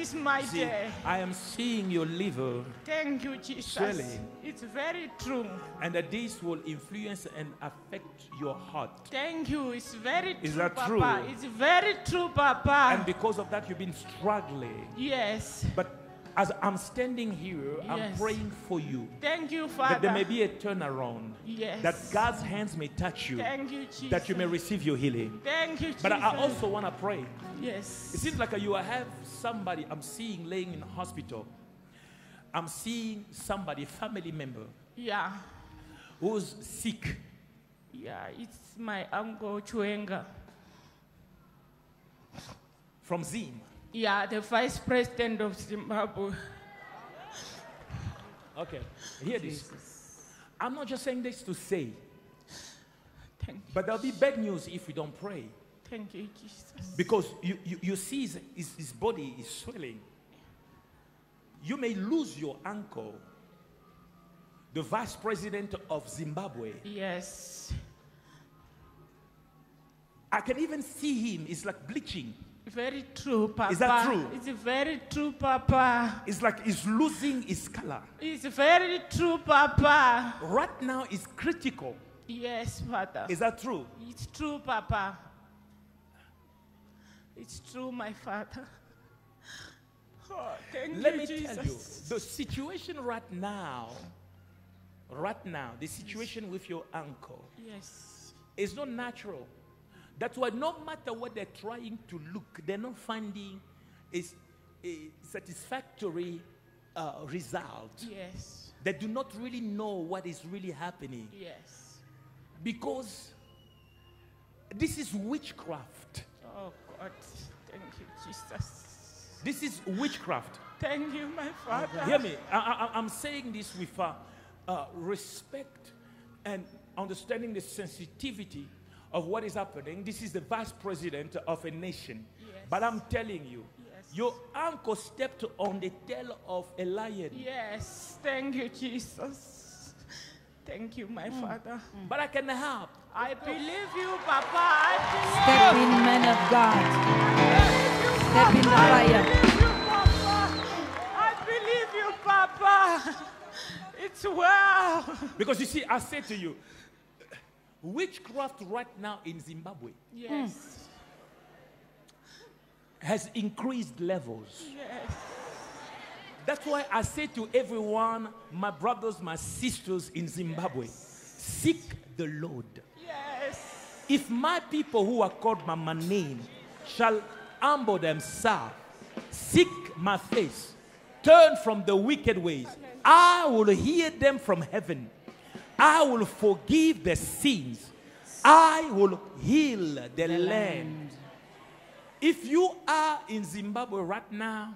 It's my See, day. I am seeing your liver, Thank you, Jesus. Swelling. It's very true. and that this will influence and affect your heart. Thank you. It's very Is true, that Papa. true? It's very true, Papa. And because of that, you've been struggling. yes. But as I'm standing here, I'm praying for you Thank you, Father. that there may be a turnaround, yes. that God's hands may touch you, Thank you, Jesus. that you may receive your healing. Thank you, Jesus. But I also want to pray. Yes. It seems like you have somebody I'm seeing laying in the hospital. I'm seeing somebody, family member, Yeah. who's sick. Yeah. It's my uncle Chiwenga. from Zim. Yeah, the vice president of Zimbabwe. Okay, hear this. I'm not just saying this to say, Thank you. but there'll be bad news if we don't pray. Thank you, Jesus. Because you, you, you see his, his, his body is swelling. You may lose your uncle, the vice president of Zimbabwe. Yes. I can even see him. It's like bleaching. Very true, Papa. Is that true? It's very true, Papa. It's like he's losing his color. It's very true, Papa. Right now, it's critical. Yes, Father. Is that true? It's true, Papa. It's true, my Father. Oh, thank Let you, me Jesus. tell you, the situation right now, right now, the situation with your uncle Yes. is not natural. That's why no matter what they're trying to look, they're not finding a, a satisfactory uh, result. Yes. They do not really know what is really happening Yes. because this is witchcraft. Oh, Thank you, Jesus. This is witchcraft. Thank you, my Father. Hear me. I, I'm saying this with uh, uh, respect and understanding the sensitivity of what is happening. This is the vice president of a nation. Yes. But I'm telling you, Yes. your uncle stepped on the tail of a lion. Yes. Thank you, Jesus. Thank you, my Father. But I can help. I believe you, Papa. I Step in, man of God. Step in the fire. believe you, Papa. I believe you, Papa. It's well. Because you see, I say to you, witchcraft right now in Zimbabwe Yes. has increased levels. Yes. That's why I say to everyone, my brothers, my sisters in Zimbabwe, seek the Lord. If my people who are called by my name shall humble themselves, seek my face, turn from the wicked ways, I will hear them from heaven. I will forgive their sins. I will heal the, land. If you are in Zimbabwe right now,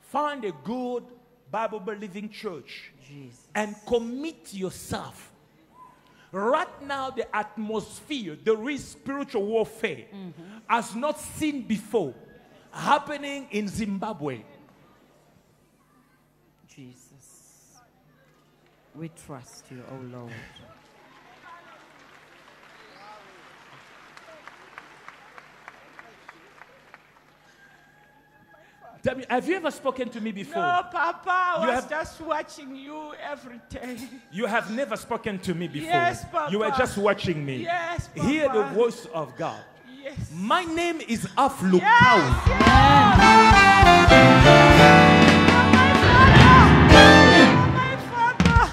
find a good Bible believing church Jesus. and commit yourself. Right now, the atmosphere, there is spiritual warfare, as not seen before, happening in Zimbabwe. Jesus. We trust you, oh Lord. Tell me, have you ever spoken to me before? No, Papa, I You was have- just watching you every day. You have never spoken to me before. Yes, Papa. You were just watching me. Yes, Papa. Hear the voice of God. Yes. My name is Alph Lukau. Yes. Amen. My father.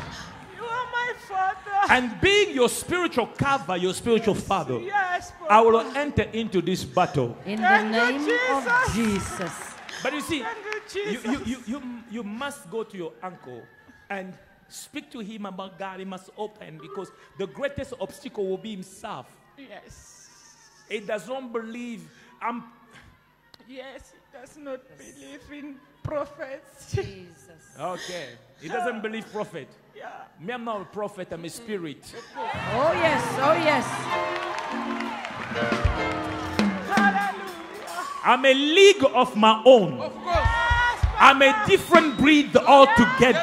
You are my father. And being your spiritual cover, your spiritual father, Yes, I will enter into this battle. In the Thank you, name of Jesus. Jesus. But you see, you, you, you, you, you, you must go to your uncle and speak to him about God. He must open because the greatest obstacle will be himself. Yes. He does not believe. I'm, Yes, he does not believe in prophets. Jesus. okay. He doesn't believe prophet. yeah. Me, I'm not a prophet. I'm a spirit. Oh, yes. Oh, yes. Hallelujah. I'm a league of my own. Yes, Papa. I'm a different breed altogether.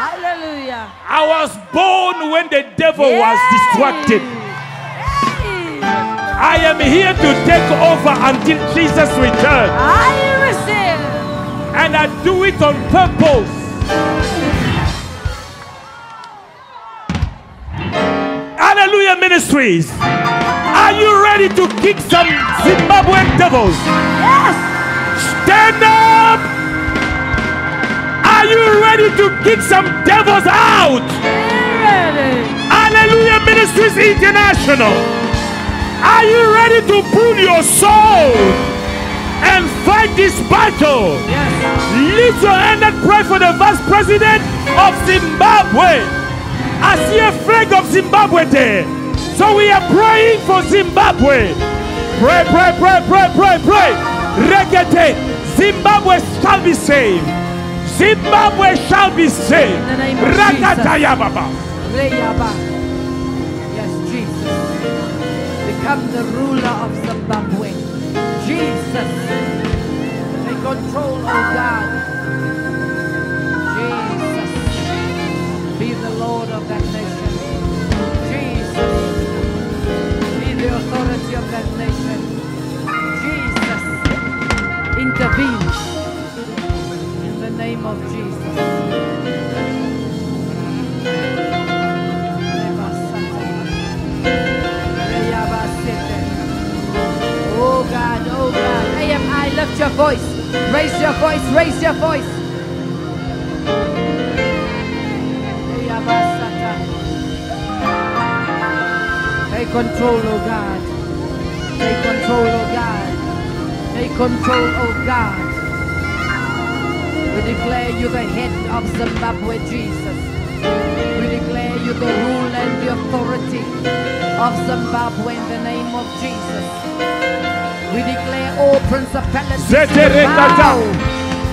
Hallelujah. I was born when the devil was distracted. Hey. I am here to take over until Jesus returns. I receive. And I do it on purpose. Hallelujah Ministries. Are you ready to kick some Zimbabwean devils? Yes. Stand up! Are you ready to kick some devils out? Ready. Hallelujah Ministries International. Are you ready to pull your soul and fight this battle? Yes. Lift your hand and pray for the vice president of Zimbabwe. I see a flag of Zimbabwe there. So we are praying for Zimbabwe. Pray, pray, pray, pray, pray, pray. Regete. Zimbabwe shall be saved. Zimbabwe shall be saved. In the name of Rakataya Yes, Jesus. Become the ruler of Zimbabwe. Jesus. Take control, oh God. Jesus. Be the Lord of that nation. Of that nation. Jesus. Intervene. In the name of Jesus. Oh God, oh God. AMI, lift your voice. Raise your voice, raise your voice. Take control, oh God. Take control, oh God. Take control, oh God. We declare you the head of Zimbabwe, Jesus. We declare you the rule and the authority of Zimbabwe in the name of Jesus. We declare all principalities bow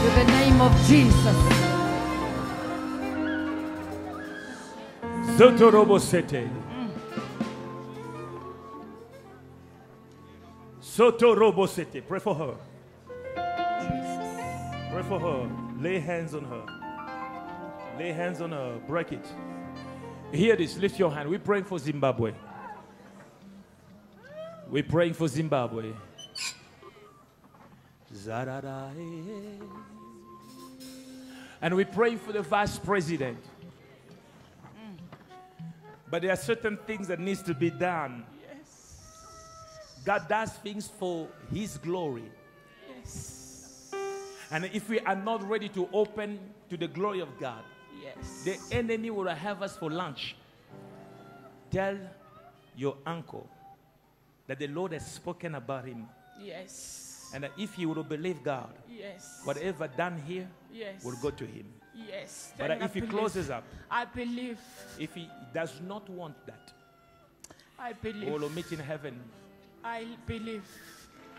to the name of Jesus. Zotorobo sete. Sotorobo sete. Pray for her. Pray for her. Lay hands on her. Lay hands on her. Break it. Hear this. Lift your hand. We're praying for Zimbabwe. We're praying for Zimbabwe. And we're praying for the vice president. Mm. But there are certain things that needs to be done. God does things for his glory. And if we are not ready to open to the glory of God, Yes. the enemy will have us for lunch. Tell your uncle that the Lord has spoken about him. Yes. And that if he will believe God, Yes. whatever done here Yes. will go to him. Yes. But Then I if he believe. closes up, I believe. if he does not want that, I we believe. will meet in heaven. I believe.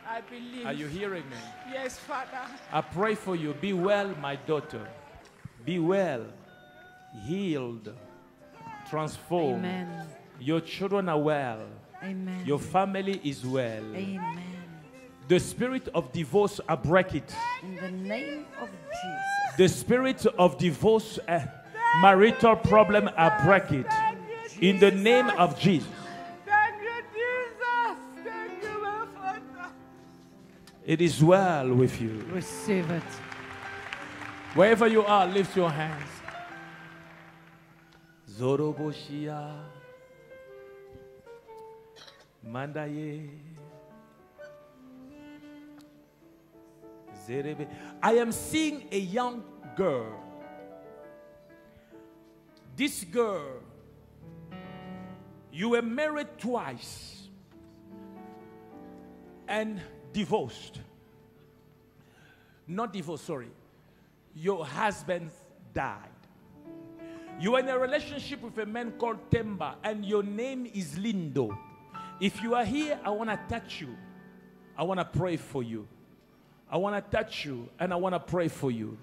I believe. Are you hearing me? Yes, Father. I pray for you. Be well, my daughter. Be well, healed, transformed. Amen. Your children are well. Amen. Your family is well. Amen. The spirit of divorce, I break it. In the name of Jesus. The spirit of divorce, uh, marital problem, I break it. In the name of Jesus. It is well with you. Receive it. Wherever you are, lift your hands. Zoroboshia. Mandaye. Zerebe. I am seeing a young girl. This girl, you were married twice and divorced. Not divorced, sorry your husband died. You are in a relationship with a man called Temba, and your name is Lindo. If you are here, I want to touch you. I want to pray for you. I want to touch you, and I want to pray for you.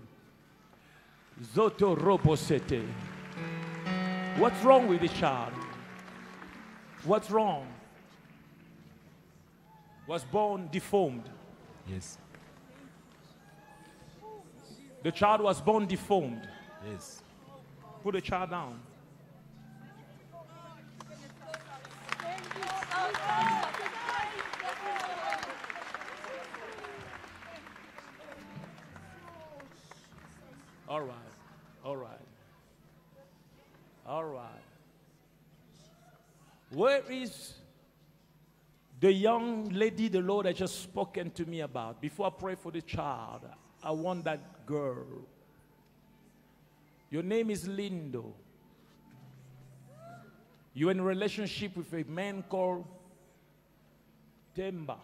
Zoto Robosete. What's wrong with the child? What's wrong? Was born deformed. Yes. The child was born deformed. Yes. Put the child down. All right. All right. All right. Where is the young lady the Lord has just spoken to me about? Before I pray for the child, I want that girl. Your name is Lindo. You're in relationship with a man called Temba.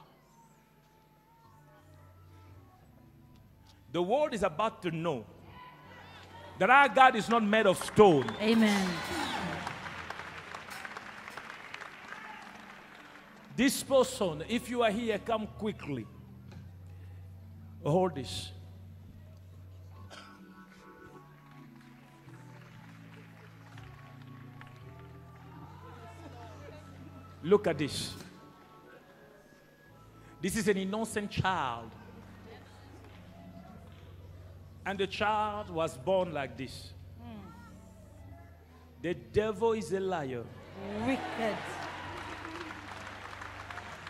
The world is about to know that our God is not made of stone. Amen. This person, if you are here, come quickly. Hold this. Look at this. This is an innocent child. And the child was born like this. Hmm. The devil is a liar. Wicked.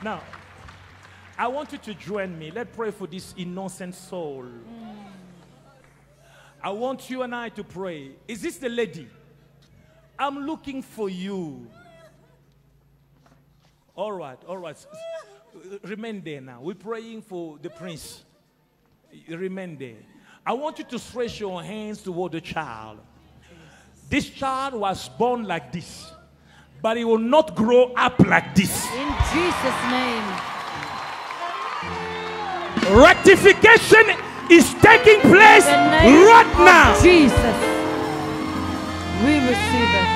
Now, I want you to join me. Let's pray for this innocent soul. I want you and I to pray. Is this the lady? I'm looking for you. All right, all right. Remain there now. We're praying for the prince. Remain there. I want you to stretch your hands toward the child. This child was born like this, but he will not grow up like this. In Jesus' name. Rectification is taking place In the name right now. Jesus. We receive it.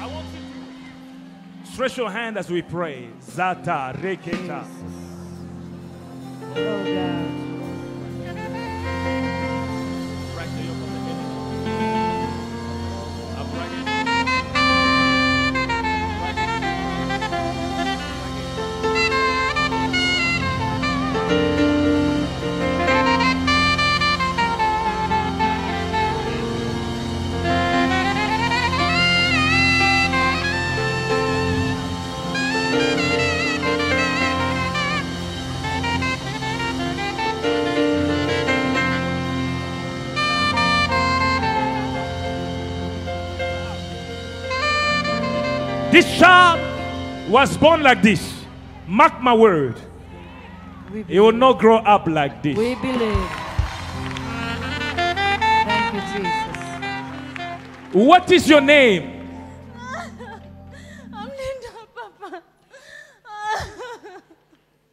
I want you to stretch your hand as we pray. Zata reketa. Oh God. This child was born like this. Mark my word. He will not grow up like this. we believe. Thank you, Jesus. What is your name? I'm Linda, Papa.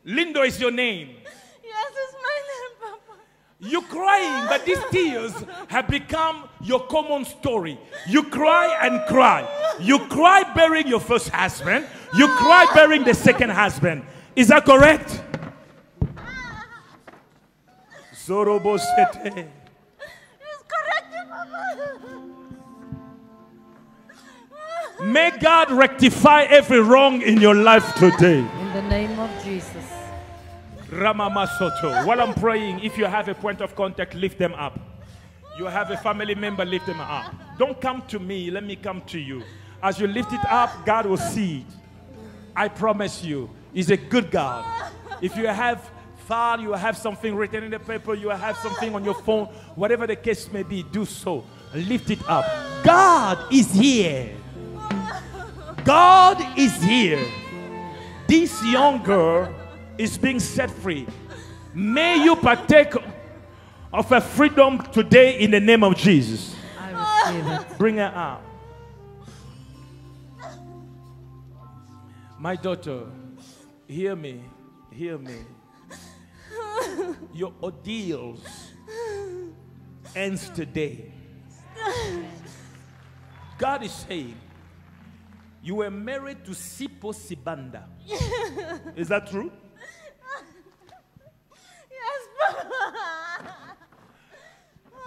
Lindo is your name. yes, it's my name, Papa. You're crying, but these tears have become your common story. You cry and cry. You cry burying your first husband. You cry burying the second husband. Is that correct? Zorobo sete. It's correct, Papa. May God rectify every wrong in your life today. In the name of Jesus. Ramama Soto. While I'm praying, if you have a point of contact, lift them up. You have a family member, lift them up. Don't come to me, let me come to you. As you lift it up, God will see it. I promise you, He's a good God. If you have thought, you have something written in the paper, you have something on your phone, whatever the case may be, do so. Lift it up. God is here. God is here. This young girl is being set free. May you partake of a freedom today in the name of Jesus. I receive it. Bring her out. My daughter, hear me, hear me. Your ordeals ends today. God is saying, you were married to Sipo Sibanda. Is that true?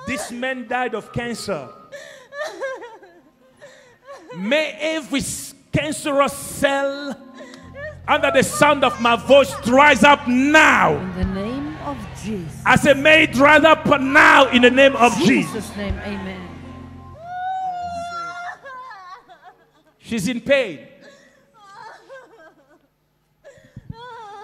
This man died of cancer. May every cancerous cell under the sound of my voice rise up now. In the name of Jesus. I say, may it dry up now in the name of Jesus. Jesus' name, amen. She's in pain.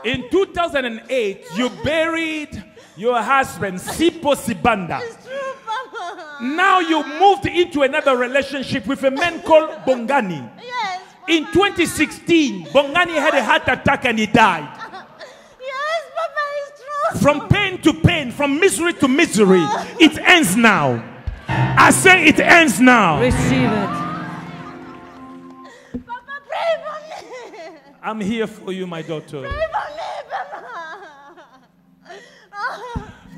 In 2008, you buried your husband, Sipo Sibanda. It's true, Papa. Now you moved into another relationship with a man called Bongani. Yes, In 2016, Bongani had a heart attack and he died. yes, Papa, it's true. From pain to pain, from misery to misery, it ends now. I say it ends now. Receive it. Papa, pray for me. I'm here for you, my daughter. Pray for me,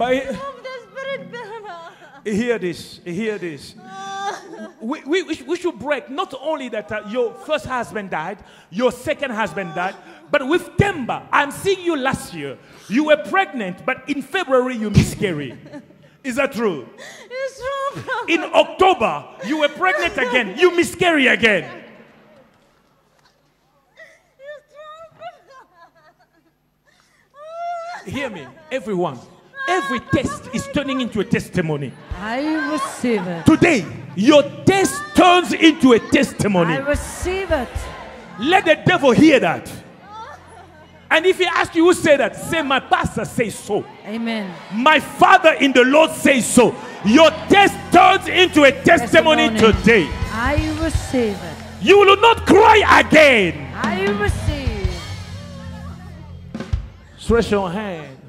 Hear this, hear this. We, we, we should break not only that uh, your first husband died, your second husband died, but with Temba, I'm seeing you last year. You were pregnant, but in February you miscarried. Is that true? It's true. Brother. In October, you were pregnant again. You miscarry again. It's true. Hear me, everyone. Every test is turning into a testimony. I receive it. Today, your test turns into a testimony. I receive it. Let the devil hear that. And if he asks you who said that, say, My pastor says so. Amen. My father in the Lord says so. Your test turns into a testimony, Testimony. today. I receive it. You will not cry again. I receive. Stretch your hand.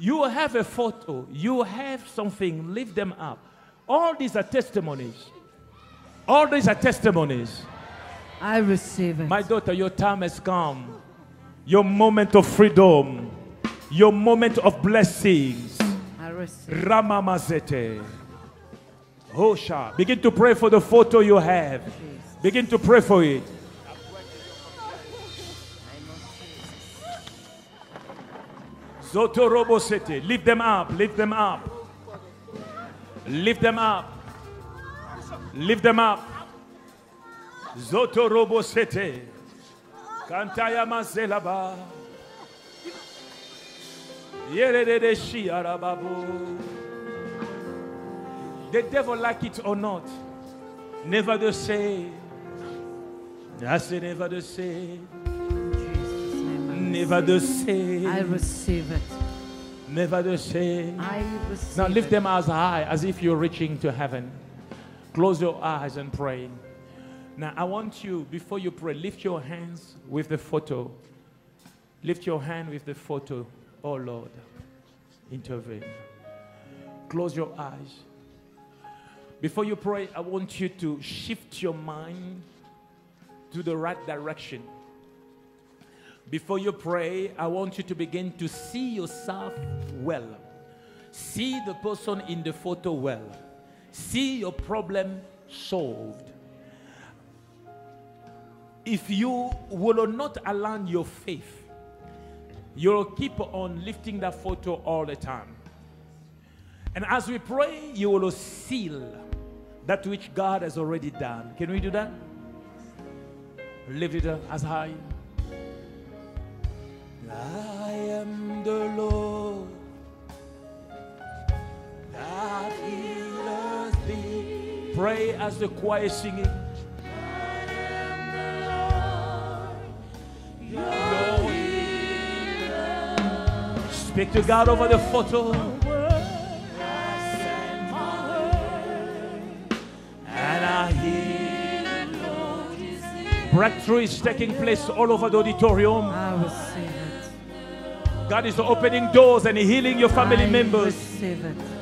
You have a photo. You have something. Lift them up. All these are testimonies. All these are testimonies. I receive it. My daughter, your time has come. Your moment of freedom. Your moment of blessings. I receive. Ramamazete. Hosha. Begin to pray for the photo you have. Begin to pray for it. Zotorobo City. Lift them up. Lift them up. Lift them up. Lift them up. Zotorobo City. Kantaya Mazelaba. Yerede Shiarababu. The devil like it or not. Never the same. Say never the same. Never the same. I receive it. Never the same. I receive Now lift it. them as high as if you're reaching to heaven. Close your eyes and pray. Now I want you, before you pray, lift your hands with the photo. Lift your hand with the photo. Oh Lord, intervene. Close your eyes. Before you pray, I want you to shift your mind to the right direction. Before you pray, I want you to begin to see yourself well. See the person in the photo well. See your problem solved. If you will not align your faith, you'll keep on lifting that photo all the time. And as we pray, you will seal that which God has already done. Can we do that? Lift it up as high. I am the Lord that healeth thee. Pray as the choir is singing. I am the Lord, Speak to God over the photo. And I hear breakthrough is taking place all over the auditorium. I receive it. God is opening doors and healing your family I members. receive it.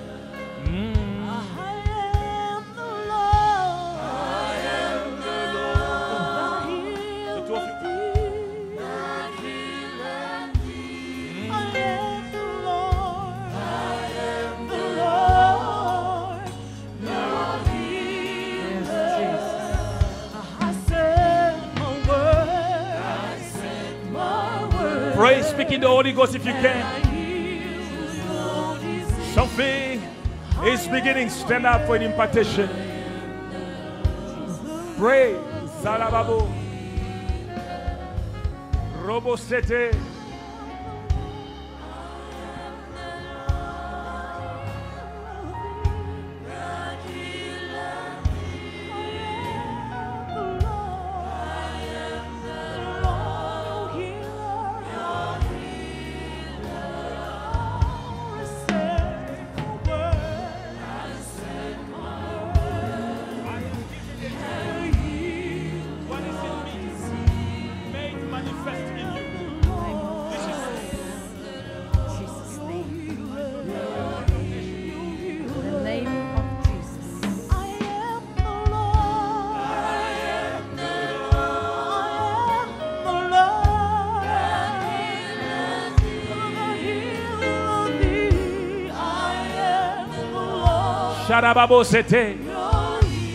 Ghost if you can. Something is beginning. Stand up for an impartation. Pray. Zalababu. Robosete. What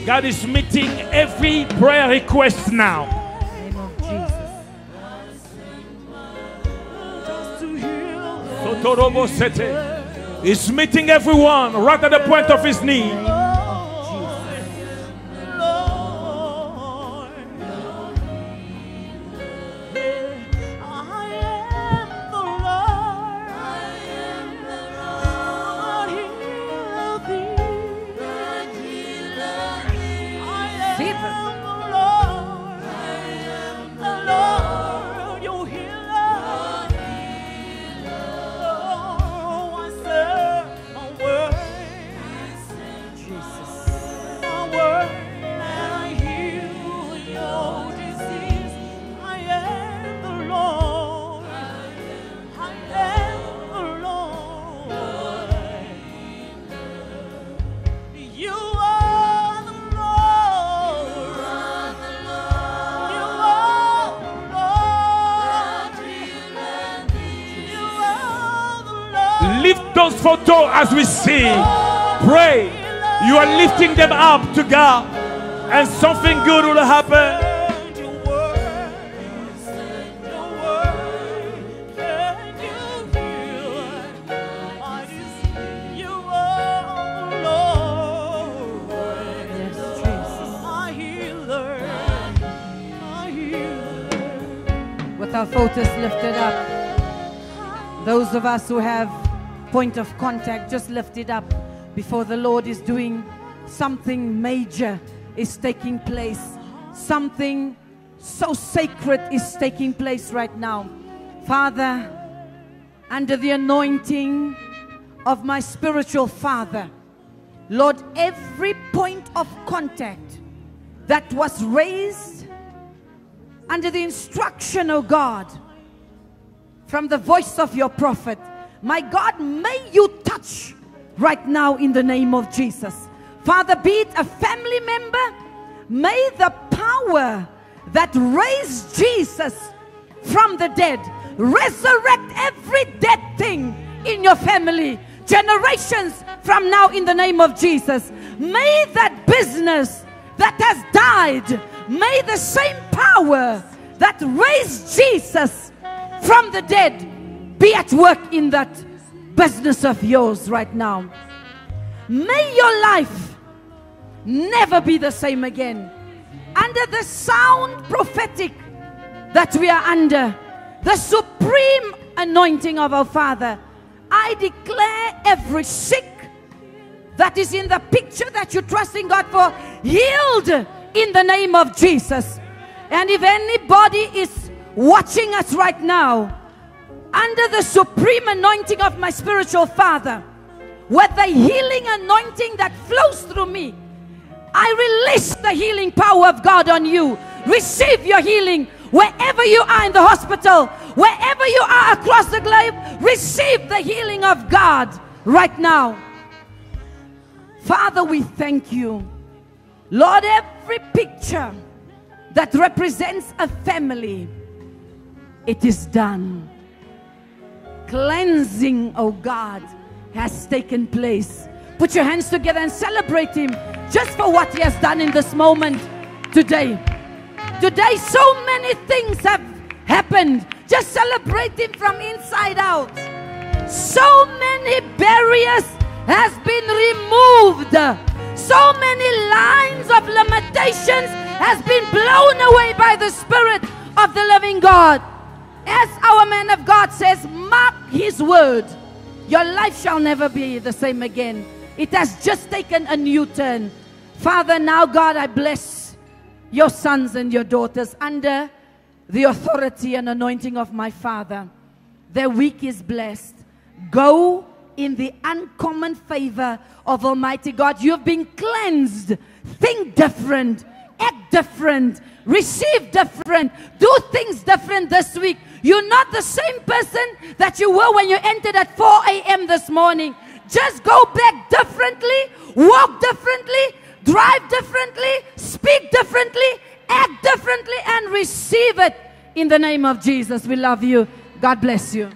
God is meeting every prayer request now. Name of Jesus. Is meeting everyone right at the point of his need. As we sing. Pray. You are lifting them up to God, and something good will happen. With our photos lifted up, those of us who have point of contact, just lift it up before the Lord is doing something major is taking place. Something so sacred is taking place right now. Father, under the anointing of my spiritual father, Lord, every point of contact that was raised under the instruction, of God, from the voice of your prophet, my God, may you touch right now in the name of Jesus. Father, be it a family member, may the power that raised Jesus from the dead resurrect every dead thing in your family, generations from now in the name of Jesus. May that business that has died, may the same power that raised Jesus from the dead be at work in that business of yours right now. May your life never be the same again. Under the sound prophetic that we are under, the supreme anointing of our Father, I declare every sick that is in the picture that you're trusting God for healed in the name of Jesus. And if anybody is watching us right now, under the supreme anointing of my spiritual father, with the healing anointing that flows through me, I release the healing power of God on you. Receive your healing wherever you are in the hospital, wherever you are across the globe. Receive the healing of God right now. Father, we thank you. Lord, every picture that represents a family, it is done. Cleansing, oh God, has taken place. Put your hands together and celebrate Him just for what He has done in this moment today. Today, so many things have happened. Just celebrate Him from inside out. So many barriers has been removed. So many lines of limitations has been blown away by the Spirit of the living God. As our man of God says, mark his word. Your life shall never be the same again. It has just taken a new turn. Father, now God, I bless your sons and your daughters under the authority and anointing of my Father. Their week is blessed. Go in the uncommon favor of Almighty God. You've been cleansed. Think different, act different, receive different, do things different this week. You're not the same person that you were when you entered at 4 a.m. this morning. Just go back differently, walk differently, drive differently, speak differently, act differently, and receive it in the name of Jesus. We love you. God bless you.